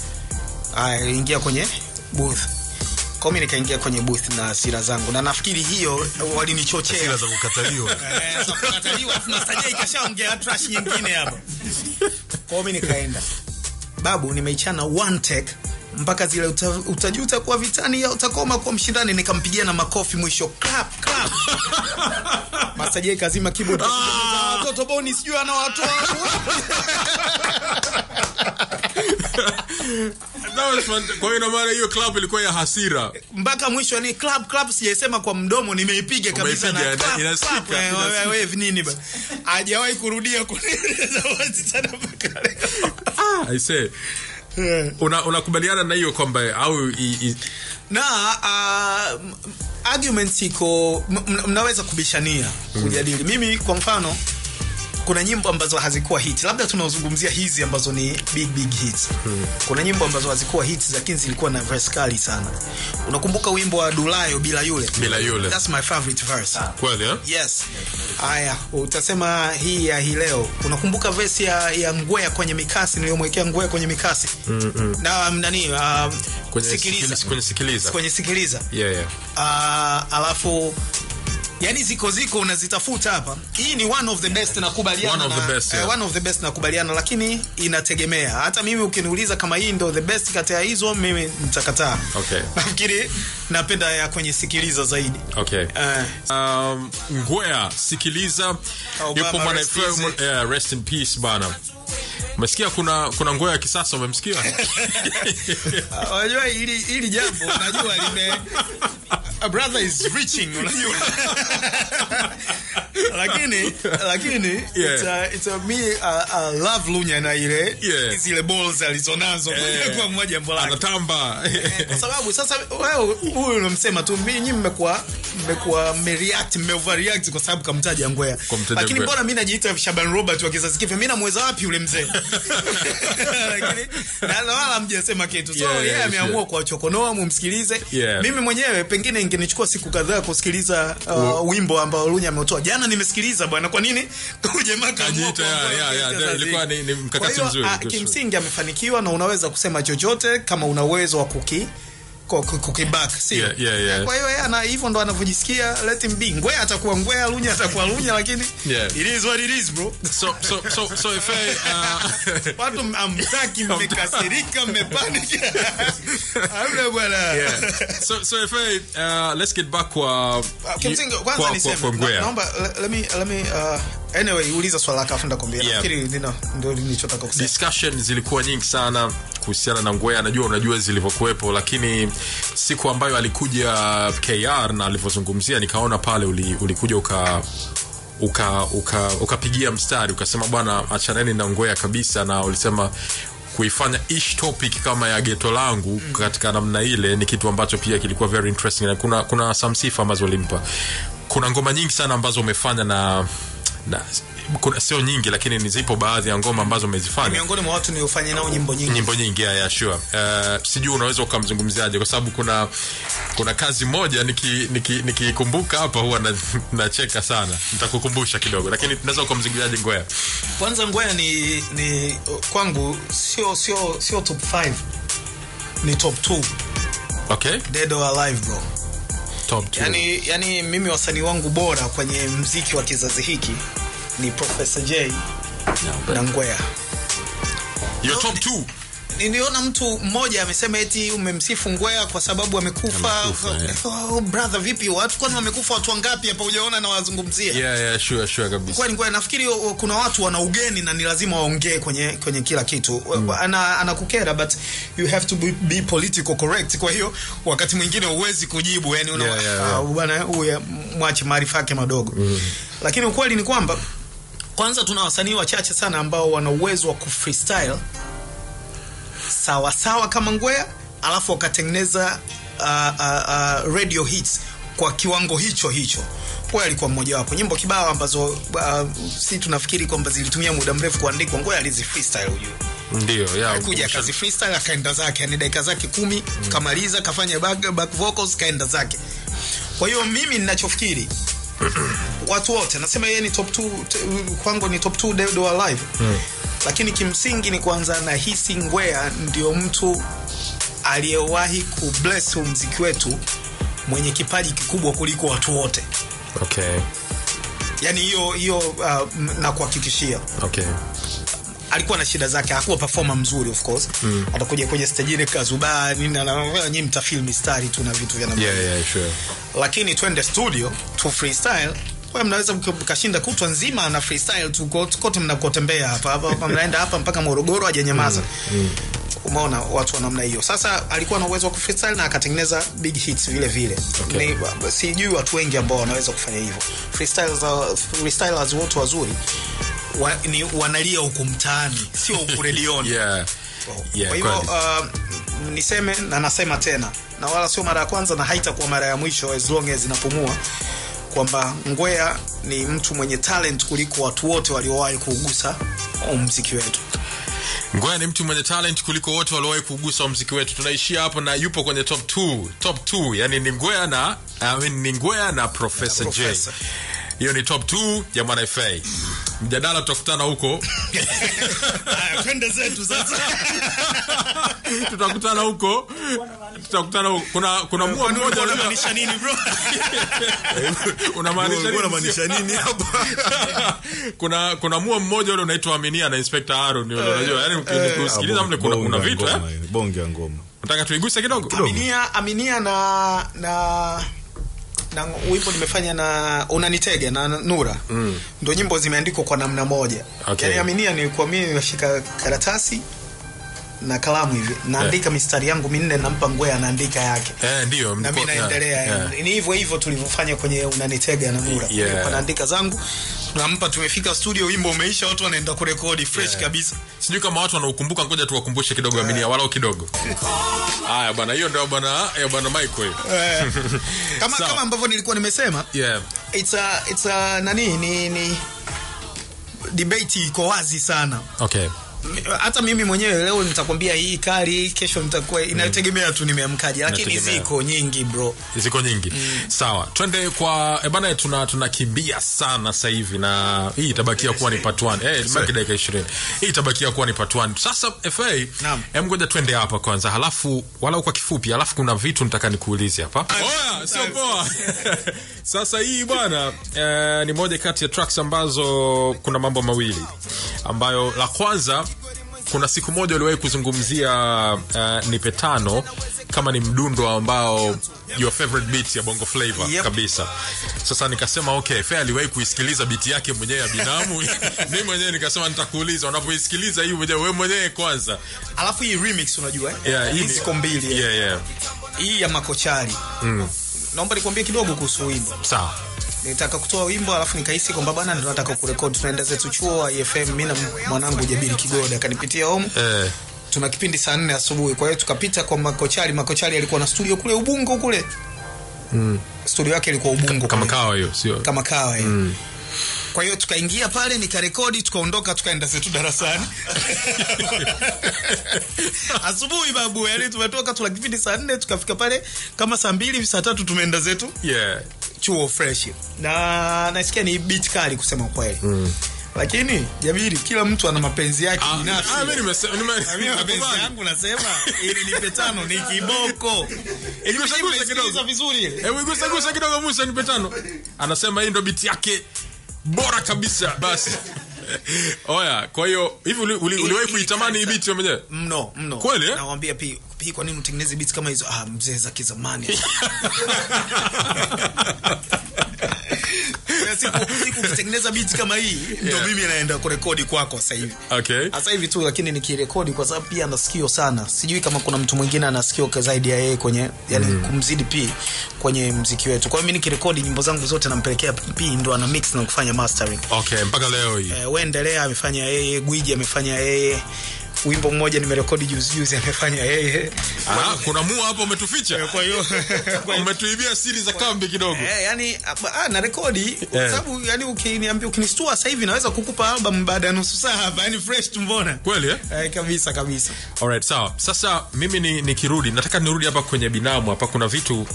Speaker 2: Aya ingia kwenye booth kwa mimi nikaingia kwenye booth na hasira zangu na nafikiri hiyo walinichochea.
Speaker 3: Hasira za kukataliwa.
Speaker 2: Eh, za kukataliwa, afu Master ikashaongea kashaongea trash nyingine hapo. kwa mimi nikaenda. Babu nimeichana one take mpaka zile uta, utajuta kuwa vitani ya utakoma kuwa mshindani nikampigia na makofi mwisho. Clap clap. J kazima keyboard.
Speaker 1: Ah.
Speaker 2: watoto boni sijui anawatoa
Speaker 1: That was fun. kwa hiyo maana hiyo club ilikuwa ya hasira.
Speaker 2: Mpaka mwisho ni club club sijaisema kwa mdomo nimeipiga kabisa na
Speaker 1: inasikika.
Speaker 2: Eh, wewe nini hajawahi kurudia kunieleza wazi sana mpaka leo.
Speaker 1: I say una unakubaliana na hiyo kwamba au i, i,
Speaker 2: na uh, iko mnaweza kubishania kujadili. Mimi kwa mfano kuna nyimbo ambazo hazikuwa hit labda tunazungumzia hizi ambazo ni big big hits hmm. kuna nyimbo ambazo hazikuwa hits lakini zilikuwa na verse kali sana unakumbuka wimbo wa dulayo bila yule
Speaker 1: Bila Yule.
Speaker 2: that's my favorite verse
Speaker 1: kweli eh?
Speaker 2: yes haya utasema hii ya hii leo unakumbuka verse ya, ya ngwea kwenye mikasi niliyomwekea ngwea kwenye mikasi mm-hmm. na um, nani um,
Speaker 1: kwenye
Speaker 2: sikiliza
Speaker 1: sikiliza, kwenye sikiliza.
Speaker 2: kwenye sikiliza
Speaker 1: Yeah, yeah.
Speaker 2: uh, alafu yani ziko ziko unazitafuta hapa hii ni one of the best nakubaliana
Speaker 1: One of the best, yeah.
Speaker 2: one of the best nakubaliana lakini inategemea hata mimi ukiniuliza kama hii ndo the best kati ya hizo mimi nitakataa
Speaker 1: Okay.
Speaker 2: nafikiri napenda ya kwenye sikiliza zaidi
Speaker 1: Okay.
Speaker 2: uh,
Speaker 1: Um, Ngwea sikiliza yupo mwana FM, yeah, rest in peace bana. Umesikia kuna kuna Ngwea ya kisasa umemsikia?
Speaker 2: Unajua hili hili jambo unajua lime a brother is reaching unajua lakini lakini
Speaker 1: Yeah.
Speaker 2: it's a, it's a me a, a love lunya na ile
Speaker 1: Yeah.
Speaker 2: zile balls alizonazo
Speaker 1: yeah.
Speaker 2: kwa mmoja jambo lake
Speaker 1: Anatamba.
Speaker 2: kwa sababu sasa wewe huyu unamsema tu mimi nyinyi mmekuwa mmekuwa mmereact mmeoverreact kwa sababu kamtaja ngwea lakini mbona mimi najiita Shaban Robert wa kizazi kipya mimi namweza wapi yule mzee lakini na wala mjasema kitu so
Speaker 1: Yeah,
Speaker 2: yeye
Speaker 1: yeah,
Speaker 2: ameamua
Speaker 1: yeah,
Speaker 2: kuwachokonoa mumsikilize
Speaker 1: Yeah.
Speaker 2: mimi mwenyewe pengine ingenichukua siku kadhaa kusikiliza uh, wimbo ambao Lunya ameutoa. Jana nimesikiliza bwana. Kwa nini? Jamaa
Speaker 1: Kajiita, ilikuwa ni- ni mkakati mzuri,
Speaker 2: kimsingi amefanikiwa na unaweza kusema chochote kama una uwezo wa kuki ku- ku- sio
Speaker 1: Yeah, yeah, yeah.
Speaker 2: kwa hiyo yeye ana hivyo ndo anavyojisikia let him be ngwea atakuwa ngwea lunya atakuwa lunya lakini
Speaker 1: Yeah.
Speaker 2: it is what it is bro
Speaker 1: So so so so if I, uh,
Speaker 2: watu amtaki mmekasirika mmepanic hamna bwana
Speaker 1: yeah. So so if I, uh, let's get back kwa
Speaker 2: kimsingi kwanza
Speaker 1: kwa-
Speaker 2: niseme naomba let me let me uh, anyway uliza swala lako afu ndakwambia
Speaker 1: Yeah.
Speaker 2: nafikiri ndio ndio nilichotaka kusema
Speaker 1: discussion zilikuwa nyingi sana kuhusiana na Ngwea. Najua unajua zilivyokuwepo, lakini siku ambayo alikuja KR na alivyozungumzia, nikaona pale uli, ulikuja uka uka uka ukapigia mstari ukasema, bwana, achaneni na Ngwea kabisa, na ulisema kuifanya ish topic kama ya geto langu mm. katika namna ile ni kitu ambacho pia kilikuwa very interesting na kuna kuna samsifa ambazo ulimpa kuna ngoma nyingi sana ambazo umefanya na na kuna sio nyingi lakini ni zipo baadhi ya ngoma ambazo umezifanya.
Speaker 2: Miongoni mwa watu niliofanya nao nyimbo nyingi.
Speaker 1: Nyimbo nyingi yeah, yeah, sure. uh, sijui unaweza ukamzungumziaje kwa sababu kuna kuna kazi moja nikikumbuka niki, niki hapa huwa na- nacheka sana. Nitakukumbusha kidogo lakini tunaweza ukamzungumziaje ngwea?
Speaker 2: Kwanza ngwea ni ni kwangu sio sio sio top 5 ni top 2
Speaker 1: okay.
Speaker 2: Dead or alive bro
Speaker 1: top tier.
Speaker 2: yani yani mimi wasanii wangu bora kwenye mziki wa kizazi hiki ni Professor J no, na Ngwea
Speaker 1: Your top two
Speaker 2: niliona mtu mmoja amesema eti umemsifu Ngwea kwa sababu amekufa.
Speaker 1: Amekufa.
Speaker 2: Oh, brother, vipi watu kwani wamekufa watu wangapi hapa hujaona na wazungumzia?
Speaker 1: yeah, yeah, sure, sure kabisa
Speaker 2: Kwani Ngwea nafikiri kuna watu wana ugeni na ni lazima waongee kwenye kwenye kila kitu. Mm. Ana anakukera but you have to be, be political correct. Kwa hiyo wakati mwingine huwezi kujibu yani una
Speaker 1: Yeah, yeah, yeah.
Speaker 2: Uh, bwana huyu mwache maarifa yake madogo. Mm. Lakini ukweli ni kwamba kwanza tuna wasanii wachache sana ambao wana uwezo wa kufreestyle sawa sawa kama Ngwea, alafu wakatengeneza uh, uh, uh, radio hits kwa kiwango hicho hicho. Ngwea alikuwa mmoja wapo. Nyimbo kibao ambazo uh, si tunafikiri kwamba zilitumia muda mrefu kuandikwa, Ngwea alizi freestyle ujue.
Speaker 1: Ndio yeah,
Speaker 2: kuja kazi freestyle akaenda zake, yani dakika zake kumi kamaliza, kafanya back, back vocals kaenda zake. Kwa hiyo mimi ninachofikiri watu wote nasema yeye ni top 2 kwangu ni top 2 dead or alive lakini kimsingi ni kwanza nahisi Ngwea ndio mtu aliyewahi kubless huu mziki wetu mwenye kipaji kikubwa kuliko watu wote.
Speaker 1: Okay.
Speaker 2: Yani hiyo hiyo uh, na kuhakikishia
Speaker 1: okay.
Speaker 2: Alikuwa na shida zake hakuwa performer mzuri of course. Mm. atakuja kwenye stage kazubaa nini na nyinyi mtafeel mistari tu na vitu vya namna
Speaker 1: yeah, yeah, sure.
Speaker 2: lakini twende studio tu freestyle kwa mnaweza mkashinda kutwa nzima na freestyle tu kote- kote mnakotembea hapa. Hapa hapa mnaenda hapa mpaka Morogoro hajanyamaza. Umeona watu wa namna hiyo. Sasa alikuwa na uwezo wa kufreestyle na akatengeneza big hits vile vile.
Speaker 1: Okay.
Speaker 2: Sijui watu wengi ambao wanaweza kufanya hivyo. Freestylers freestylers wote wazuri wa, ni wanalia huku mtaani sio huku redioni.
Speaker 1: Yeah. Yeah,
Speaker 2: kwa hivyo uh, niseme na nasema tena na wala sio mara ya kwanza na haitakuwa mara ya mwisho as long as inapumua kwamba ngwea ni mtu mwenye talent kuliko watu wote waliowahi kuugusa mziki wetu
Speaker 1: Ngwea ni mtu mwenye talent kuliko wote waliowahi kugusa mziki wetu. Tunaishia hapo na yupo kwenye top 2, top 2. Yani ni Ngwea na I mean, ni Ngwea na Professor J. Hiyo ni top 2 ya Mwana FA. Mjadala tutakutana huko.
Speaker 2: Haya, twende zetu sasa
Speaker 1: tutakutana huko. Tutakutana. Kuna kuna mua mmoja
Speaker 2: unamaanisha nini bro
Speaker 1: unamaanisha nini?
Speaker 3: unamaanisha nini hapa?
Speaker 1: kuna kuna mua mmoja ule unaitwa Aminia na Inspector Aaron yule unajua yani ukisikiliza mle kuna kuna
Speaker 3: ya
Speaker 1: vitu eh
Speaker 3: ngoma bonge ya ngoma.
Speaker 1: nataka tuiguse kidogo
Speaker 2: aminia aminia na na na wimbo nimefanya na unanitega na Nura mm. ndo nyimbo zimeandikwa kwa namna moja
Speaker 1: Okay.
Speaker 2: yani aminia nilikuwa mimi nimeshika karatasi na kalamu hivi naandika yeah. mistari yangu minne nampa ngwea anaandika yake
Speaker 1: eh ndio
Speaker 2: na mimi naendelea
Speaker 1: yeah, yeah.
Speaker 2: ni hivyo hivyo tulivyofanya kwenye unanitega na Mura
Speaker 1: Yeah.
Speaker 2: Naandika zangu tunampa tumefika studio wimbo umeisha watu wanaenda kurekodi fresh
Speaker 1: Yeah.
Speaker 2: kabisa
Speaker 1: sijui kama watu wanaukumbuka ngoja tuwakumbushe kidogo yeah. Aminia walau kidogo haya bwana hiyo ndio bwana ya bwana Michael
Speaker 2: yeah. kama
Speaker 1: so,
Speaker 2: kama ambavyo nilikuwa nimesema
Speaker 1: yeah
Speaker 2: it's a, it's a, nani ni, ni debate iko wazi sana
Speaker 1: okay
Speaker 2: hata mimi mwenyewe leo nitakwambia hii kali kesho nitakuwa inategemea tu nimeamkaje lakini ziko nyingi bro.
Speaker 1: Ziko nyingi. Mm. sawa. Twende kwa eh, bana tuna tunakimbia sana sasa hivi na hii itabakia kuwa ni part 1 eh baki dakika 20 hii itabakia kuwa ni part 1 sasa FA hem ngoja twende hapa kwanza halafu wala kwa kifupi halafu kuna vitu nitaka nikuulize hapa. Oya sio poa sasa hii bwana eh, ni moja kati ya tracks ambazo kuna mambo mawili ambayo la kwanza kuna siku moja uliwahi kuzungumzia uh, nipe tano kama ni mdundo ambao your favorite beat ya bongo flavor
Speaker 2: Yep.
Speaker 1: kabisa sasa nikasema okay Fair aliwahi kuisikiliza beat yake mwenyewe ya binamu mi mwenyewe nikasema nitakuuliza unapoisikiliza hii mwenyewe wewe mwenyewe kwanza
Speaker 2: alafu hii remix unajua eh?
Speaker 1: yeah, hii
Speaker 2: ziko mbili
Speaker 1: yeah, yeah.
Speaker 2: hii ya makochari mm. Naomba nikwambie kidogo kuhusu wimbo.
Speaker 1: Sawa.
Speaker 2: Nitaka kutoa wimbo alafu nikahisi kwamba bana ndo nataka kurekodi. Tunaenda zetu chuo wa EFM mi na mwanangu Jabiri Kigoda akanipitia home
Speaker 1: eh,
Speaker 2: tuna kipindi saa nne asubuhi kwa hiyo tukapita kwa makochari. Makochari alikuwa na studio kule ubungo kule. Mm. studio yake ilikuwa ubungo
Speaker 1: kama kawa hiyo sio?
Speaker 2: Kama kawa mm. Kwa hiyo tukaingia pale nikarekodi tukaondoka tukaenda zetu darasani. Asubuhi babu yani tumetoka tuna kipindi saa nne tukafika pale kama saa mbili saa tatu tumeenda zetu.
Speaker 1: Yeah.
Speaker 2: Chuo fresh. Na nasikia ni beat kali kusema kweli mm. lakini jabiri kila mtu ana mapenzi yake
Speaker 1: Ah,
Speaker 2: binafsi.
Speaker 1: ah, mimi
Speaker 2: mapenzi yangu nasema ili nipe tano ni kiboko.
Speaker 1: Gusa, gusa kidogo. Hebu gusa gusa kidogo Musa nipe tano. Anasema hii ndo biti yake bora kabisa basi. Oya, kwa hiyo hivi uli- uli- uliwahi kuitamani hii biti mwenyewe?
Speaker 2: mno mno
Speaker 1: Kweli, eh?
Speaker 2: nawambia pi pi kwa nini utengeneze beats kama hizo ah mzee za kizamani siku siku ukitengeneza beat kama hii ndo
Speaker 1: Yeah.
Speaker 2: mimi naenda kurekodi kwako sasa hivi
Speaker 1: Okay.
Speaker 2: sasa hivi tu lakini nikirekodi kwa sababu pia ana sikio sana sijui kama kuna mtu mwingine ana sikio ka- zaidi ya yeye kwenye yani mm. kumzidi p kwenye mziki wetu kwa hiyo mimi nikirekodi nyimbo zangu zote nampelekea p ndo ana mix na kufanya mastering
Speaker 1: Okay, mpaka leo hii.
Speaker 2: eh, endelea amefanya yeye gwiji amefanya yeye wimbo mmoja nimerekodi juzi juzi amefanya yeye
Speaker 1: Ah, kuna mua hapo umetuficha.
Speaker 2: kwa hiyo
Speaker 1: Umetuibia siri za kambi kidogo.
Speaker 2: Eh, yani ah, na rekodi kwa
Speaker 1: Eh.
Speaker 2: sababu yani ukiniambia ukinistua sasa hivi naweza kukupa album baada ya nusu saa hapa yani fresh tu mbona
Speaker 1: Kweli eh?
Speaker 2: eh, kabisa kabisa
Speaker 1: Alright, sawa. Sasa mimi ni nikirudi, nataka nirudi hapa kwenye binamu hapa. Kuna vitu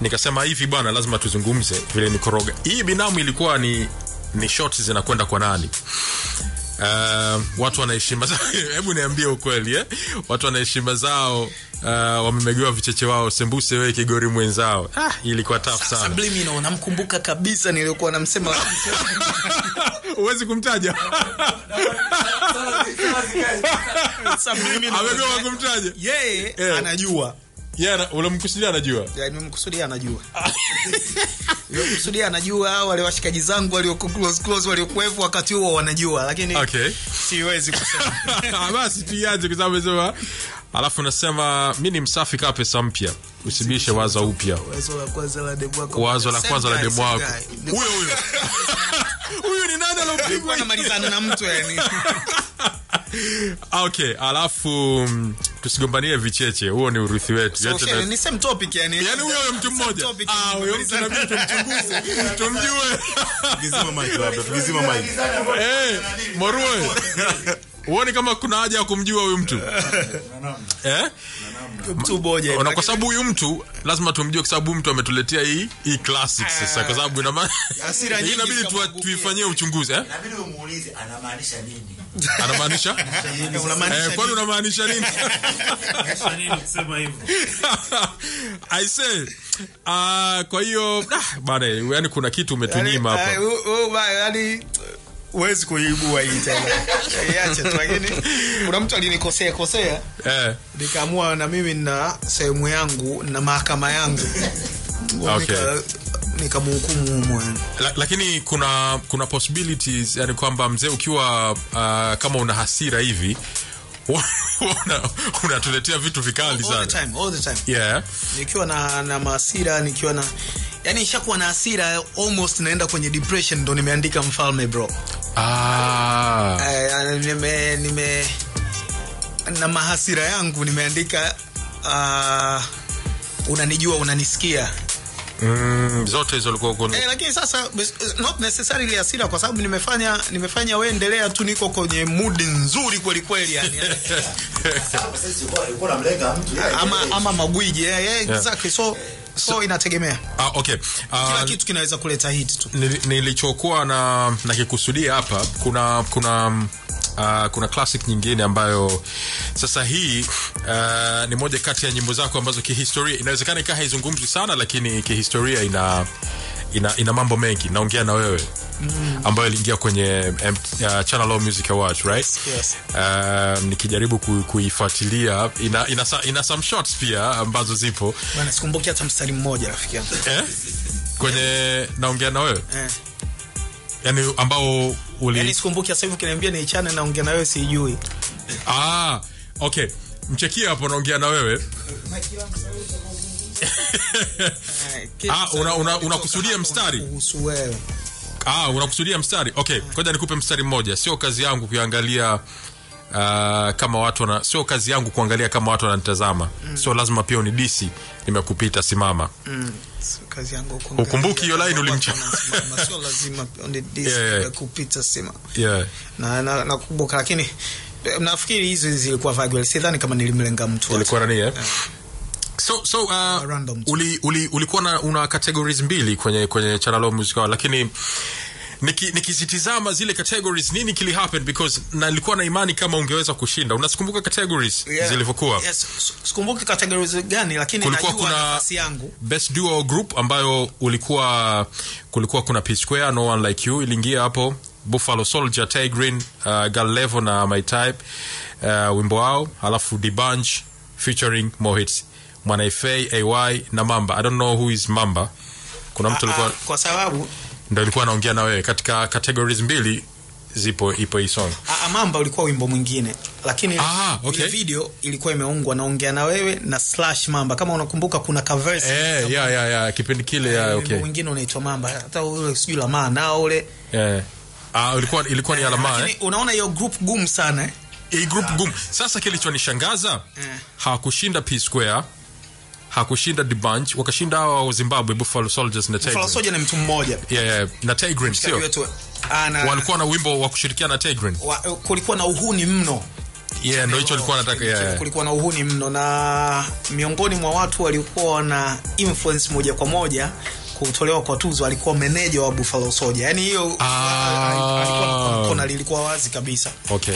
Speaker 1: nikasema hivi bwana, lazima tuzungumze vile nikoroga. Hii binamu ilikuwa ni ni shorts zinakwenda kwa nani? Uh, watu wana heshima zao. Hebu niambie ukweli eh? Watu wanaheshima zao. Uh, wamemegewa vicheche wao sembuse wewe kigori mwenzao. Ah, ilikuwa tafu sana.
Speaker 2: Subliminal namkumbuka kabisa niliokuwa namsema
Speaker 1: Huwezi kumtaja. Amegoma kumtaja
Speaker 2: yeye
Speaker 1: Eh.
Speaker 2: anajua
Speaker 1: unamkusudia anajua?
Speaker 2: Nimemkusudia anajua. Nimemkusudia anajua wale washikaji zangu walioko close close waliokuwepo wakati huo wanajua lakini
Speaker 1: okay.
Speaker 2: siwezi kusema.
Speaker 1: Basi tuiache kwa sababu sema alafu nasema mi ni msafi kaa pesa mpya. Usibishe waza upya.
Speaker 2: Wazo la kwanza la demu wako.
Speaker 1: Wazo la kwanza la demu wako. huyo huyo. Huyu ni nani alopigwa
Speaker 2: namalizana na mtu yani.
Speaker 1: Okay alafu mm, tusigombanie vicheche huo ni urithi wetu.
Speaker 2: Ni same topic yani.
Speaker 1: Yaani huyo huyo mtu
Speaker 2: Same
Speaker 1: mmoja.
Speaker 2: topic,
Speaker 1: Ah, huyo mtu inabidi tumchunguze. Tumjue.
Speaker 3: Tukizima mic labda tukizima mic.
Speaker 1: Eh, morue huoni kama kuna haja ya kumjua huyu mtu? Eh? na kwa sababu huyu mtu lazima tumjue kwa sababu mtu ametuletea hii hii classic sasa kwa sababu ina maana hii inabidi tuifanyie uchunguzi eh?
Speaker 4: inabidi umuulize anamaanisha nini?
Speaker 1: Anamaanisha?
Speaker 2: Unamaanisha
Speaker 1: eh, kwani unamaanisha nini?
Speaker 4: Kusema hivyo
Speaker 1: I say uh, kwa hiyo ah, bana yani kuna kitu umetunyima hapa.
Speaker 2: yani huwezi kuibua hii tena. Iache tu lakini kuna mtu alinikosea kosea.
Speaker 1: Eh,
Speaker 2: nikaamua na mimi na sehemu yangu na mahakama yangu.
Speaker 1: Okay.
Speaker 2: Nika- nikamhukumu humo
Speaker 1: la, lakini kuna kuna possibilities yani kwamba mzee ukiwa uh, kama una hasira hivi una- unatuletea vitu vikali
Speaker 2: all the time all the time.
Speaker 1: Yeah.
Speaker 2: Nikiwa na na maasira nikiwa na yani nishakuwa na hasira almost naenda kwenye depression ndo nimeandika mfalme bro.
Speaker 1: Ah,
Speaker 2: Eh, nime nime na mahasira yangu nimeandika uh, unanijua unanisikia.
Speaker 1: Mm, zote hizo ulikuwa uko
Speaker 2: eh, lakini sasa not necessarily hasira kwa sababu nimefanya nimefanya wewe endelea tu niko kwenye mood nzuri kweli kweli yani. Ama ama magwiji yeah, yeah, exactly. So so inategemea.
Speaker 1: Ah, okay.
Speaker 2: Kila
Speaker 1: uh,
Speaker 2: kitu kinaweza kuleta hit tu.
Speaker 1: nilichokuwa na kikusudia hapa kuna kuna uh, kuna classic nyingine ambayo sasa hii uh, ni moja kati ya nyimbo zako ambazo kihistoria inawezekana ikaa haizungumzwi sana lakini kihistoria ina ina, ina mambo mengi. Naongea na wewe mm. ambayo iliingia kwenye um, uh, Channel O Music Awards right?
Speaker 2: Yes.
Speaker 1: uh, nikijaribu ku, kuifuatilia ina, ina, ina some shots pia ambazo zipo.
Speaker 2: Bwana sikumbuki hata mstari mmoja rafiki yangu.
Speaker 1: Eh? kwenye naongea na wewe?
Speaker 2: Eh.
Speaker 1: yani ambao uli
Speaker 2: yani sikumbuki sasa hivi ukiniambia chana naongea na wewe sijui.
Speaker 1: Ah, okay. Mchekie hapo naongea na wewe Ah, una- una- unakusudia mstari?
Speaker 2: kuhusu wewe.
Speaker 1: Ah, unakusudia mstari? Okay ngoja nikupe mstari mmoja. Sio kazi yangu kuangalia Uh, kama watu wana, sio kazi yangu kuangalia kama watu wananitazama. Mm. sio lazima pia unidisi nimekupita simama.
Speaker 2: Mm, sio kazi yangu kuangalia
Speaker 1: Ukumbuki hiyo line ulimcha-
Speaker 2: sio lazima
Speaker 1: Yeah, yeah. yeah.
Speaker 2: na na lakini eh, nafikiri hizo zilikuwa sidhani kama nilimlenga mtu.
Speaker 1: Ilikuwa nani eh? So so uh,
Speaker 2: random tu.
Speaker 1: uli, uli, ulikuwa na una categories mbili kwenye kwenye channel of music nikizitizama lakini niki- zile categories nini kili happen? Because nalikuwa na imani kama ungeweza kushinda. Unazikumbuka categories
Speaker 2: Yeah.
Speaker 1: zilivyokuwa?
Speaker 2: Yes, sikumbuki categories gani lakini
Speaker 1: kulikuwa
Speaker 2: najua
Speaker 1: kuna
Speaker 2: nafasi yangu.
Speaker 1: best duo group ambayo ulikuwa kulikuwa kuna P Square no one like you iliingia hapo. Buffalo Soldier Tigrin uh, Galevo na My Type uh, wimbo wao. Alafu The featuring Mohits Mwana FA AY na Mamba. I don't know who is Mamba. Kuna mtu
Speaker 2: Ah,
Speaker 1: alikuwa
Speaker 2: ah, kwa sababu
Speaker 1: ndo alikuwa anaongea na wewe. Katika categories mbili zipo ipo hii song.
Speaker 2: Ah, Mamba ulikuwa wimbo mwingine. Lakini
Speaker 1: Ah, okay.
Speaker 2: ile video ilikuwa imeungwa naongea na wewe na slash Mamba. Kama unakumbuka kuna coverse
Speaker 1: eh ya ya ya kipindi kile ya okay.
Speaker 2: mwingine unaitwa Mamba. Hata ule sijui la maana nao ule.
Speaker 1: Yeah. ah ilikuwa ilikuwa ni alama eh
Speaker 2: lakini unaona hiyo group gumu sana eh?
Speaker 1: hii group gumu. Sasa kilichonishangaza
Speaker 2: Eh.
Speaker 1: hawakushinda p square hakushinda Dibanch, wakashinda hawa wa zimbabwe buffalo soldiers na
Speaker 2: Buffalo
Speaker 1: Soldiers
Speaker 2: Soldier ni mtu mmoja.
Speaker 1: Yeah, yeah, na tigrin sio?
Speaker 2: ana
Speaker 1: walikuwa na wimbo wa kushirikiana na tigrin
Speaker 2: wa, kulikuwa na uhuni mno.
Speaker 1: Yeah ndo hicho alikuwa anataka yeah,
Speaker 2: kulikuwa na uhuni mno na miongoni mwa watu walikuwa na influence moja kwa moja kutolewa kwa tuzo alikuwa meneja wa Buffalo Soldier. Yaani hiyo
Speaker 1: Ah.
Speaker 2: alikuwa kona lilikuwa wazi kabisa.
Speaker 1: Okay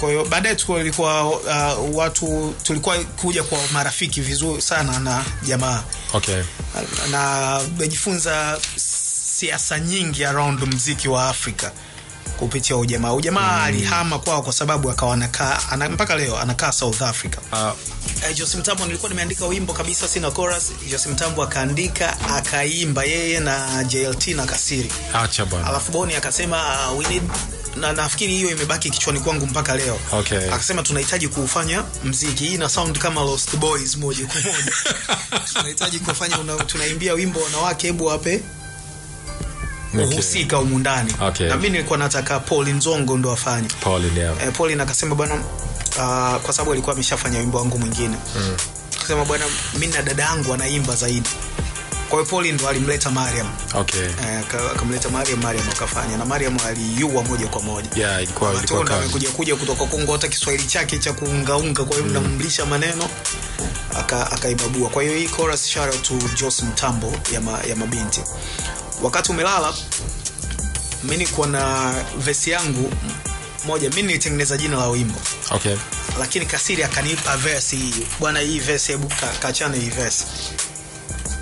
Speaker 2: kwa hiyo baadaye tulikuwa uh, watu tulikuwa kuja kwa marafiki vizuri sana na jamaa
Speaker 1: okay
Speaker 2: na mejifunza siasa nyingi around mziki wa Afrika kupitia ujamaa ujamaa mm. alihama kwao kwa sababu akawa anakaa ana, mpaka leo anakaa south africa
Speaker 1: Ah,
Speaker 2: Uh, Jose Mtambo nilikuwa nimeandika wimbo kabisa sina chorus. Jose Mtambo akaandika akaimba yeye na JLT na Kasiri.
Speaker 1: acha bwana.
Speaker 2: Alafu Boni akasema uh, we need na nafikiri hiyo imebaki kichwani kwangu mpaka leo.
Speaker 1: Okay.
Speaker 2: Akasema tunahitaji kuufanya mziki. Hii ina sound kama Lost Boys moja kwa moja. tunahitaji kufanya una, tunaimbia wimbo wanawake hebu wape
Speaker 1: Okay.
Speaker 2: uhusika humu ndani.
Speaker 1: Okay.
Speaker 2: Na mimi nilikuwa nataka Paul Nzongo ndo afanye.
Speaker 1: Paul yeah.
Speaker 2: Eh, Paul akasema bwana uh, kwa sababu alikuwa ameshafanya wimbo wangu mwingine mm. akasema bwana mi na dada yangu anaimba zaidi kwa hiyo Paul ndo alimleta Mariam.
Speaker 1: Okay.
Speaker 2: Eh, aka- akamleta Mariam Mariam akafanya. Na Mariam aliua moja kwa moja.
Speaker 1: Yeah ilikuwa ilikuwa kama
Speaker 2: amekuja kuja kutoka Kongo hata Kiswahili chake cha kuungaunga kwa hiyo mnamlisha maneno aka akaibabua. Kwa hiyo hii chorus shout out to Jose Mtambo ya, ma, ya mabinti. Wakati umelala mimi niko na vesi yangu moja. Mimi nilitengeneza jina la wimbo.
Speaker 1: Okay.
Speaker 2: Lakini kasiri akanipa verse hii. Bwana hii verse hebu ka, kachane hii verse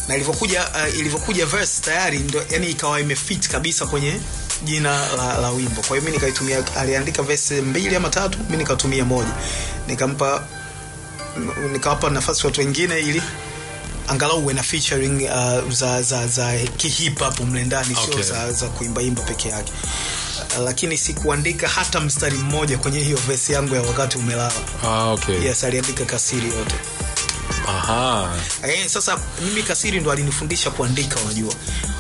Speaker 2: na ilivyokuja uh, ilivyokuja verse tayari ndo yani ikawa imefit kabisa kwenye jina la, la wimbo. Kwa hiyo mi nikaitumia aliandika verse mbili ama tatu mi nikatumia moja. Nikampa nikawapa nafasi watu wengine ili angalau uwe na featuring uh, za za za kihip hop mle ndani
Speaker 1: okay.
Speaker 2: sio za, za kuimbaimba peke yake. Uh, lakini sikuandika hata mstari mmoja kwenye hiyo vesi yangu ya wakati umelala.
Speaker 1: Ah okay.
Speaker 2: Yes aliandika kasiri yote
Speaker 1: aha.
Speaker 2: Eh, sasa mimi kasiri ndo alinifundisha kuandika unajua.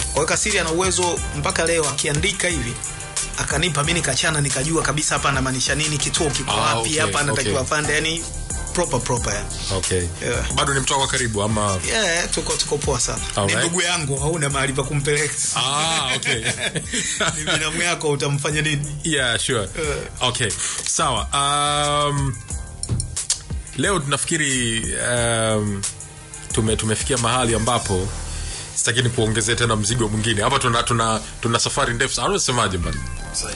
Speaker 2: Kwa hiyo kasiri ana uwezo mpaka leo akiandika hivi akanipa mi nikachana nikajua kabisa hapa anamaanisha nini kituo kiko
Speaker 1: Ah,
Speaker 2: wapi
Speaker 1: okay,
Speaker 2: hapa anatakiwa
Speaker 1: okay.
Speaker 2: pande yani proper proper yani.
Speaker 1: okay.
Speaker 2: Yeah.
Speaker 1: bado ni mtu wa karibu ama?
Speaker 2: Yeah, tuko tuko poa sana. Ni ndugu yangu hauna mahali pa kumpeleka.
Speaker 1: Ah okay.
Speaker 2: Ni binamu yako utamfanya nini?
Speaker 1: Yeah sure.
Speaker 2: Uh.
Speaker 1: okay sawa. Um, leo tunafikiri um, tume, tumefikia mahali ambapo sitaki ni kuongezea tena mzigo mwingine. Hapa tuna, tuna, tuna safari ndefu sana. Unasemaje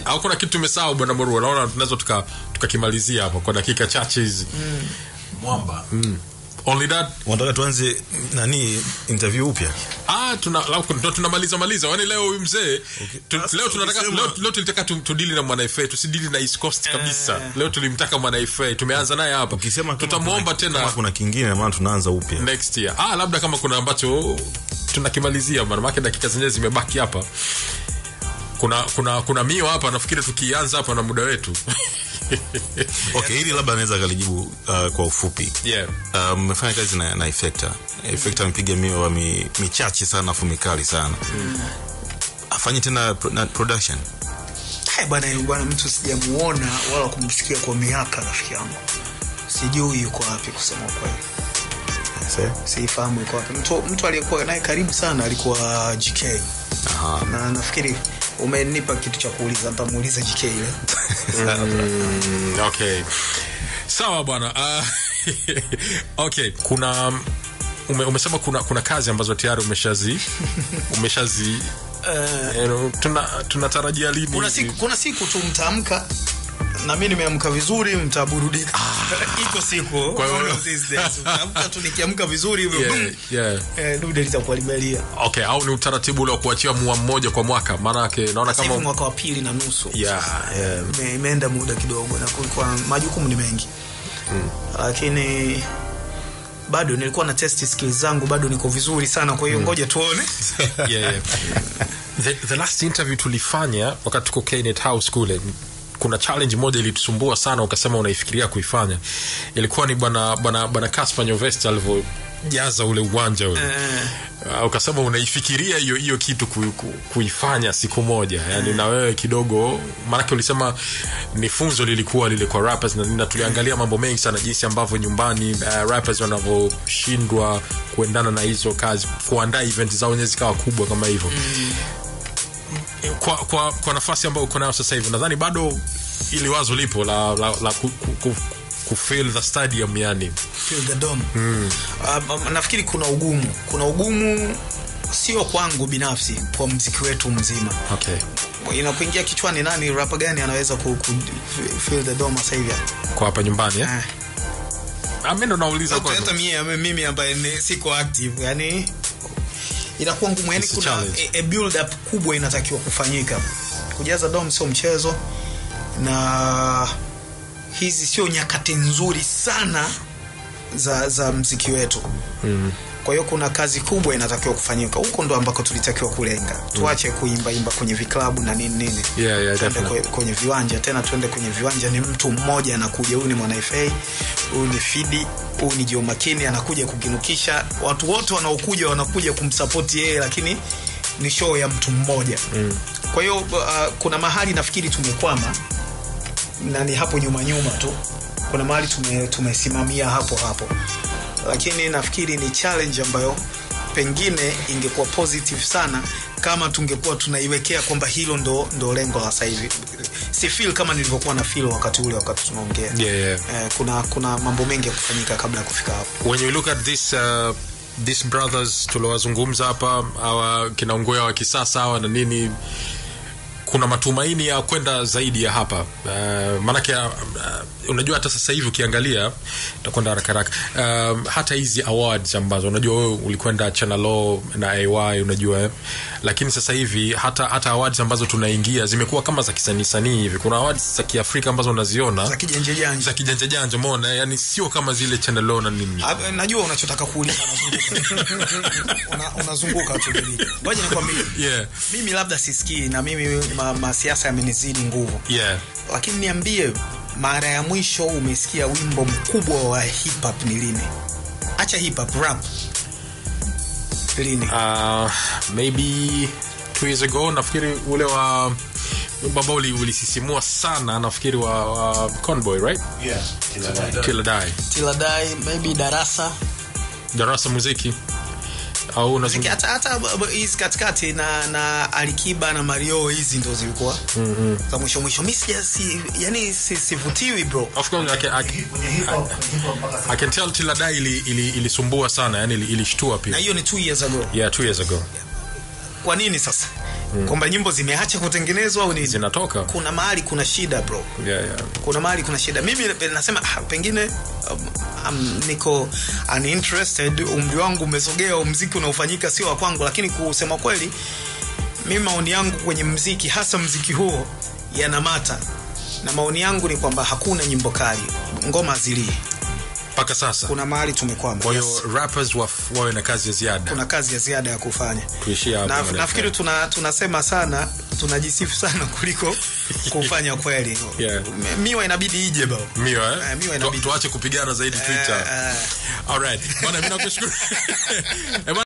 Speaker 1: au kuna kitu tumesahau bwana mrua naona tunaweza tukakimalizia tuka- hapa kwa dakika chache hizi. Mm.
Speaker 4: mwamba
Speaker 1: only that.
Speaker 3: Wanataka tuanze nani interview upya?
Speaker 1: Ah, tuna tunamaliza maliza. Yani leo huyu mzee tu, leo tunataka leo, leo tulitaka tu- tudili na mwana FA tusidili na East Coast kabisa. Leo tulimtaka mwana FA tumeanza naye hapa.
Speaker 3: Ukisema kama
Speaker 1: tutamuomba
Speaker 3: kuna-
Speaker 1: tena
Speaker 3: kama kuna kingine na maana tunaanza upya.
Speaker 1: Next year. Ah labda kama kuna ambacho tunakimalizia maana yake dakika zenyewe zimebaki hapa. Kuna kuna kuna mio hapa nafikiri tukianza hapa na muda wetu
Speaker 3: okay hili labda anaweza akalijibu uh, kwa ufupi.
Speaker 1: Yeah.
Speaker 3: Uh, mmefanya kazi na, na Effecta. Effecta amepiga mio mi, michache sana afu mikali sana. Mm. afanye tena pro, na production.
Speaker 2: Hai, bwana bwana mtu sijamuona wala kumsikia kwa miaka rafiki yangu. Sijui yuko wapi kusema kweli
Speaker 3: Sasa,
Speaker 2: siifahamu yuko wapi. Mtu, mtu aliyekuwa naye karibu sana alikuwa gk
Speaker 3: aha.
Speaker 2: na nafikiri umenipa kitu cha kuuliza ntamuuliza jk ile.
Speaker 1: Mm, okay. Sawa bwana. Uh, okay. Kuna ume, umesema kuna kuna kazi ambazo tayari umeshazi umeshazi. You know, tuna tunatarajia lini?
Speaker 2: Kuna siku, kuna siku tu mtaamka na mi nimeamka vizuri mtaburudika iko siku
Speaker 1: Kwa hiyo-
Speaker 2: tu nikiamka vizuri hivyo
Speaker 1: yeah, yeah.
Speaker 2: eh, dude litakuwa limelia
Speaker 1: okay au ni utaratibu ule wa kuachia mua mmoja kwa mwaka maanake naona kama
Speaker 2: mwaka wa pili na nusu
Speaker 1: yeah, yeah.
Speaker 2: Ime- imeenda muda kidogo na kulikuwa majukumu ni mengi mm. lakini bado nilikuwa na test skills zangu bado niko vizuri sana kwa hiyo mm. ngoja tuone
Speaker 1: yeah, yeah. the, the last interview tulifanya wakati tuko Knet house kule kuna challenge moja ilitusumbua sana ukasema unaifikiria kuifanya. Ilikuwa ni bwana bwana bwana Kasper Nyovest alivyojaza ule uwanja ule. Uh, ukasema unaifikiria hiyo hiyo kitu ku, ku, kuifanya siku moja. Yani na wewe kidogo maanake ulisema ni funzo lilikuwa lile kwa rappers na, na tuliangalia mambo mengi sana jinsi ambavyo nyumbani uh, rappers wanavyoshindwa kuendana na hizo kazi kuandaa event zao wenyewe zikawa kubwa kama hivyo kwa, kwa, kwa nafasi ambayo uko nayo sasa hivi nadhani bado ili wazo lipo la, la, la ku, ku, ku, kufill the stadium yani
Speaker 2: Feel the dome. Um, nafikiri kuna ugumu kuna ugumu sio kwangu binafsi kwa mziki wetu mzima
Speaker 1: okay.
Speaker 2: inakuingia kichwani nani rapa gani anaweza ku, ku feel the dome sasa hivi
Speaker 1: kwa hapa nyumbani eh?
Speaker 2: Ah.
Speaker 1: Ah, mi ndo nauliza
Speaker 2: hata mie- mimi ambaye ni- siko active yani inakuwa ngumu yani kuna a, a build up kubwa inatakiwa kufanyika. Kujaza dom sio mchezo na hizi sio nyakati nzuri sana za za mziki wetu. Mm. Kwa hiyo kuna kazi kubwa inatakiwa kufanyika. Huko ndo ambako tulitakiwa kulenga. Tuache kuimba imba kwenye viklabu na nini nini.
Speaker 1: Yeah, yeah,
Speaker 2: tuende kwe- kwenye viwanja. Tena tuende kwenye viwanja. Ni mtu mmoja anakuja. Huyu ni mwana FA, huyu ni fidi. Huyu ni jio makini. Anakuja kukinukisha. Watu wote wanaokuja wanakuja kumsapoti yeye lakini ni show ya mtu mmoja. Mm. kwa hiyo uh, kuna mahali nafikiri tumekwama na ni hapo nyuma nyuma tu. Kuna mahali tume, tumesimamia hapo hapo lakini nafikiri ni challenge ambayo pengine ingekuwa positive sana kama tungekuwa tunaiwekea kwamba hilo ndo, ndo lengo la sasa hivi. Si feel kama nilivyokuwa na feel wakati ule wakati tunaongea.
Speaker 1: Yeah, yeah.
Speaker 2: eh, kuna kuna mambo mengi ya kufanyika kabla ya kufika hapo.
Speaker 1: When you look at this uh, these brothers tuliowazungumza hapa hawa kinaungoya wa kisasa hawa na nini kuna matumaini ya kwenda zaidi ya hapa. Uh, maanake uh, unajua hata sasa hivi ukiangalia takwenda haraka haraka. Um, hata hizi awards ambazo unajua wewe ulikwenda chanalo na ay unajua eh? lakini sasa hivi hata hata awards ambazo tunaingia zimekuwa kama za kisanii sanii hivi. Kuna awards za kiafrika ambazo unaziona.
Speaker 2: Za kijanje janja
Speaker 1: za kijanja janja umeona? Yani sio kama zile chanalo na nini.
Speaker 2: Najua unachotaka kuuliza unazunguka. Una- unazunguka tu ngoja nikwambie.
Speaker 1: Yeah.
Speaker 2: Mimi labda sisikii na mimi ma, masiasa yamenizidi nguvu.
Speaker 1: Yeah.
Speaker 2: Lakini niambie mara ya mwisho umesikia wimbo mkubwa wa hip hop ni lini? Acha hip hop rap. Lini?
Speaker 1: Uh, maybe two years ago nafikiri ule wa ambao uli- ulisisimua sana nafikiri wa, wa conboy right?
Speaker 4: Yeah.
Speaker 1: till I die.
Speaker 2: Tiladai maybe darasa.
Speaker 1: Darasa muziki au unazungumza
Speaker 2: hata hata hizi katikati na na alikiba na mario hizi ndo zilikuwa. Za mwisho mwisho. Mi si, yani si- sivutiwi bro.
Speaker 1: Of course I can, I, I can tell ili, ili, ilisumbua sana yani ilishtua
Speaker 2: ili-
Speaker 1: pia.
Speaker 2: na hiyo ni two years ago.
Speaker 1: Yeah two years ago.
Speaker 2: Kwa nini sasa kwamba nyimbo zimeacha kutengenezwa au nini
Speaker 1: zinatoka.
Speaker 2: kuna mahali kuna shida bro.
Speaker 1: Yeah, yeah.
Speaker 2: kuna mahali kuna shida. Mimi nasema ah, pengine um, um, niko uninterested umri wangu umesogea mziki unaofanyika sio wa kwangu lakini kusema kweli mimi maoni yangu kwenye mziki hasa mziki huo yanamata na maoni yangu ni kwamba hakuna nyimbo kali ngoma zilii
Speaker 1: mpaka sasa
Speaker 2: kuna mahali tumekwama
Speaker 1: kwa hiyo
Speaker 2: yes.
Speaker 1: rappers wa, wawe na kazi ya ziada
Speaker 2: kuna kazi ya ziada ya kufanya
Speaker 1: tuishie hapo
Speaker 2: na, nafikiri tuna, tunasema sana tunajisifu sana kuliko kufanya kweli
Speaker 1: Yeah.
Speaker 2: miwa inabidi ije bao
Speaker 1: miwa eh?
Speaker 2: Eh, miwa inabidi.
Speaker 1: tuache kupigana zaidi twitter
Speaker 2: Uh, uh.
Speaker 1: All alright bwana mimi nakushukuru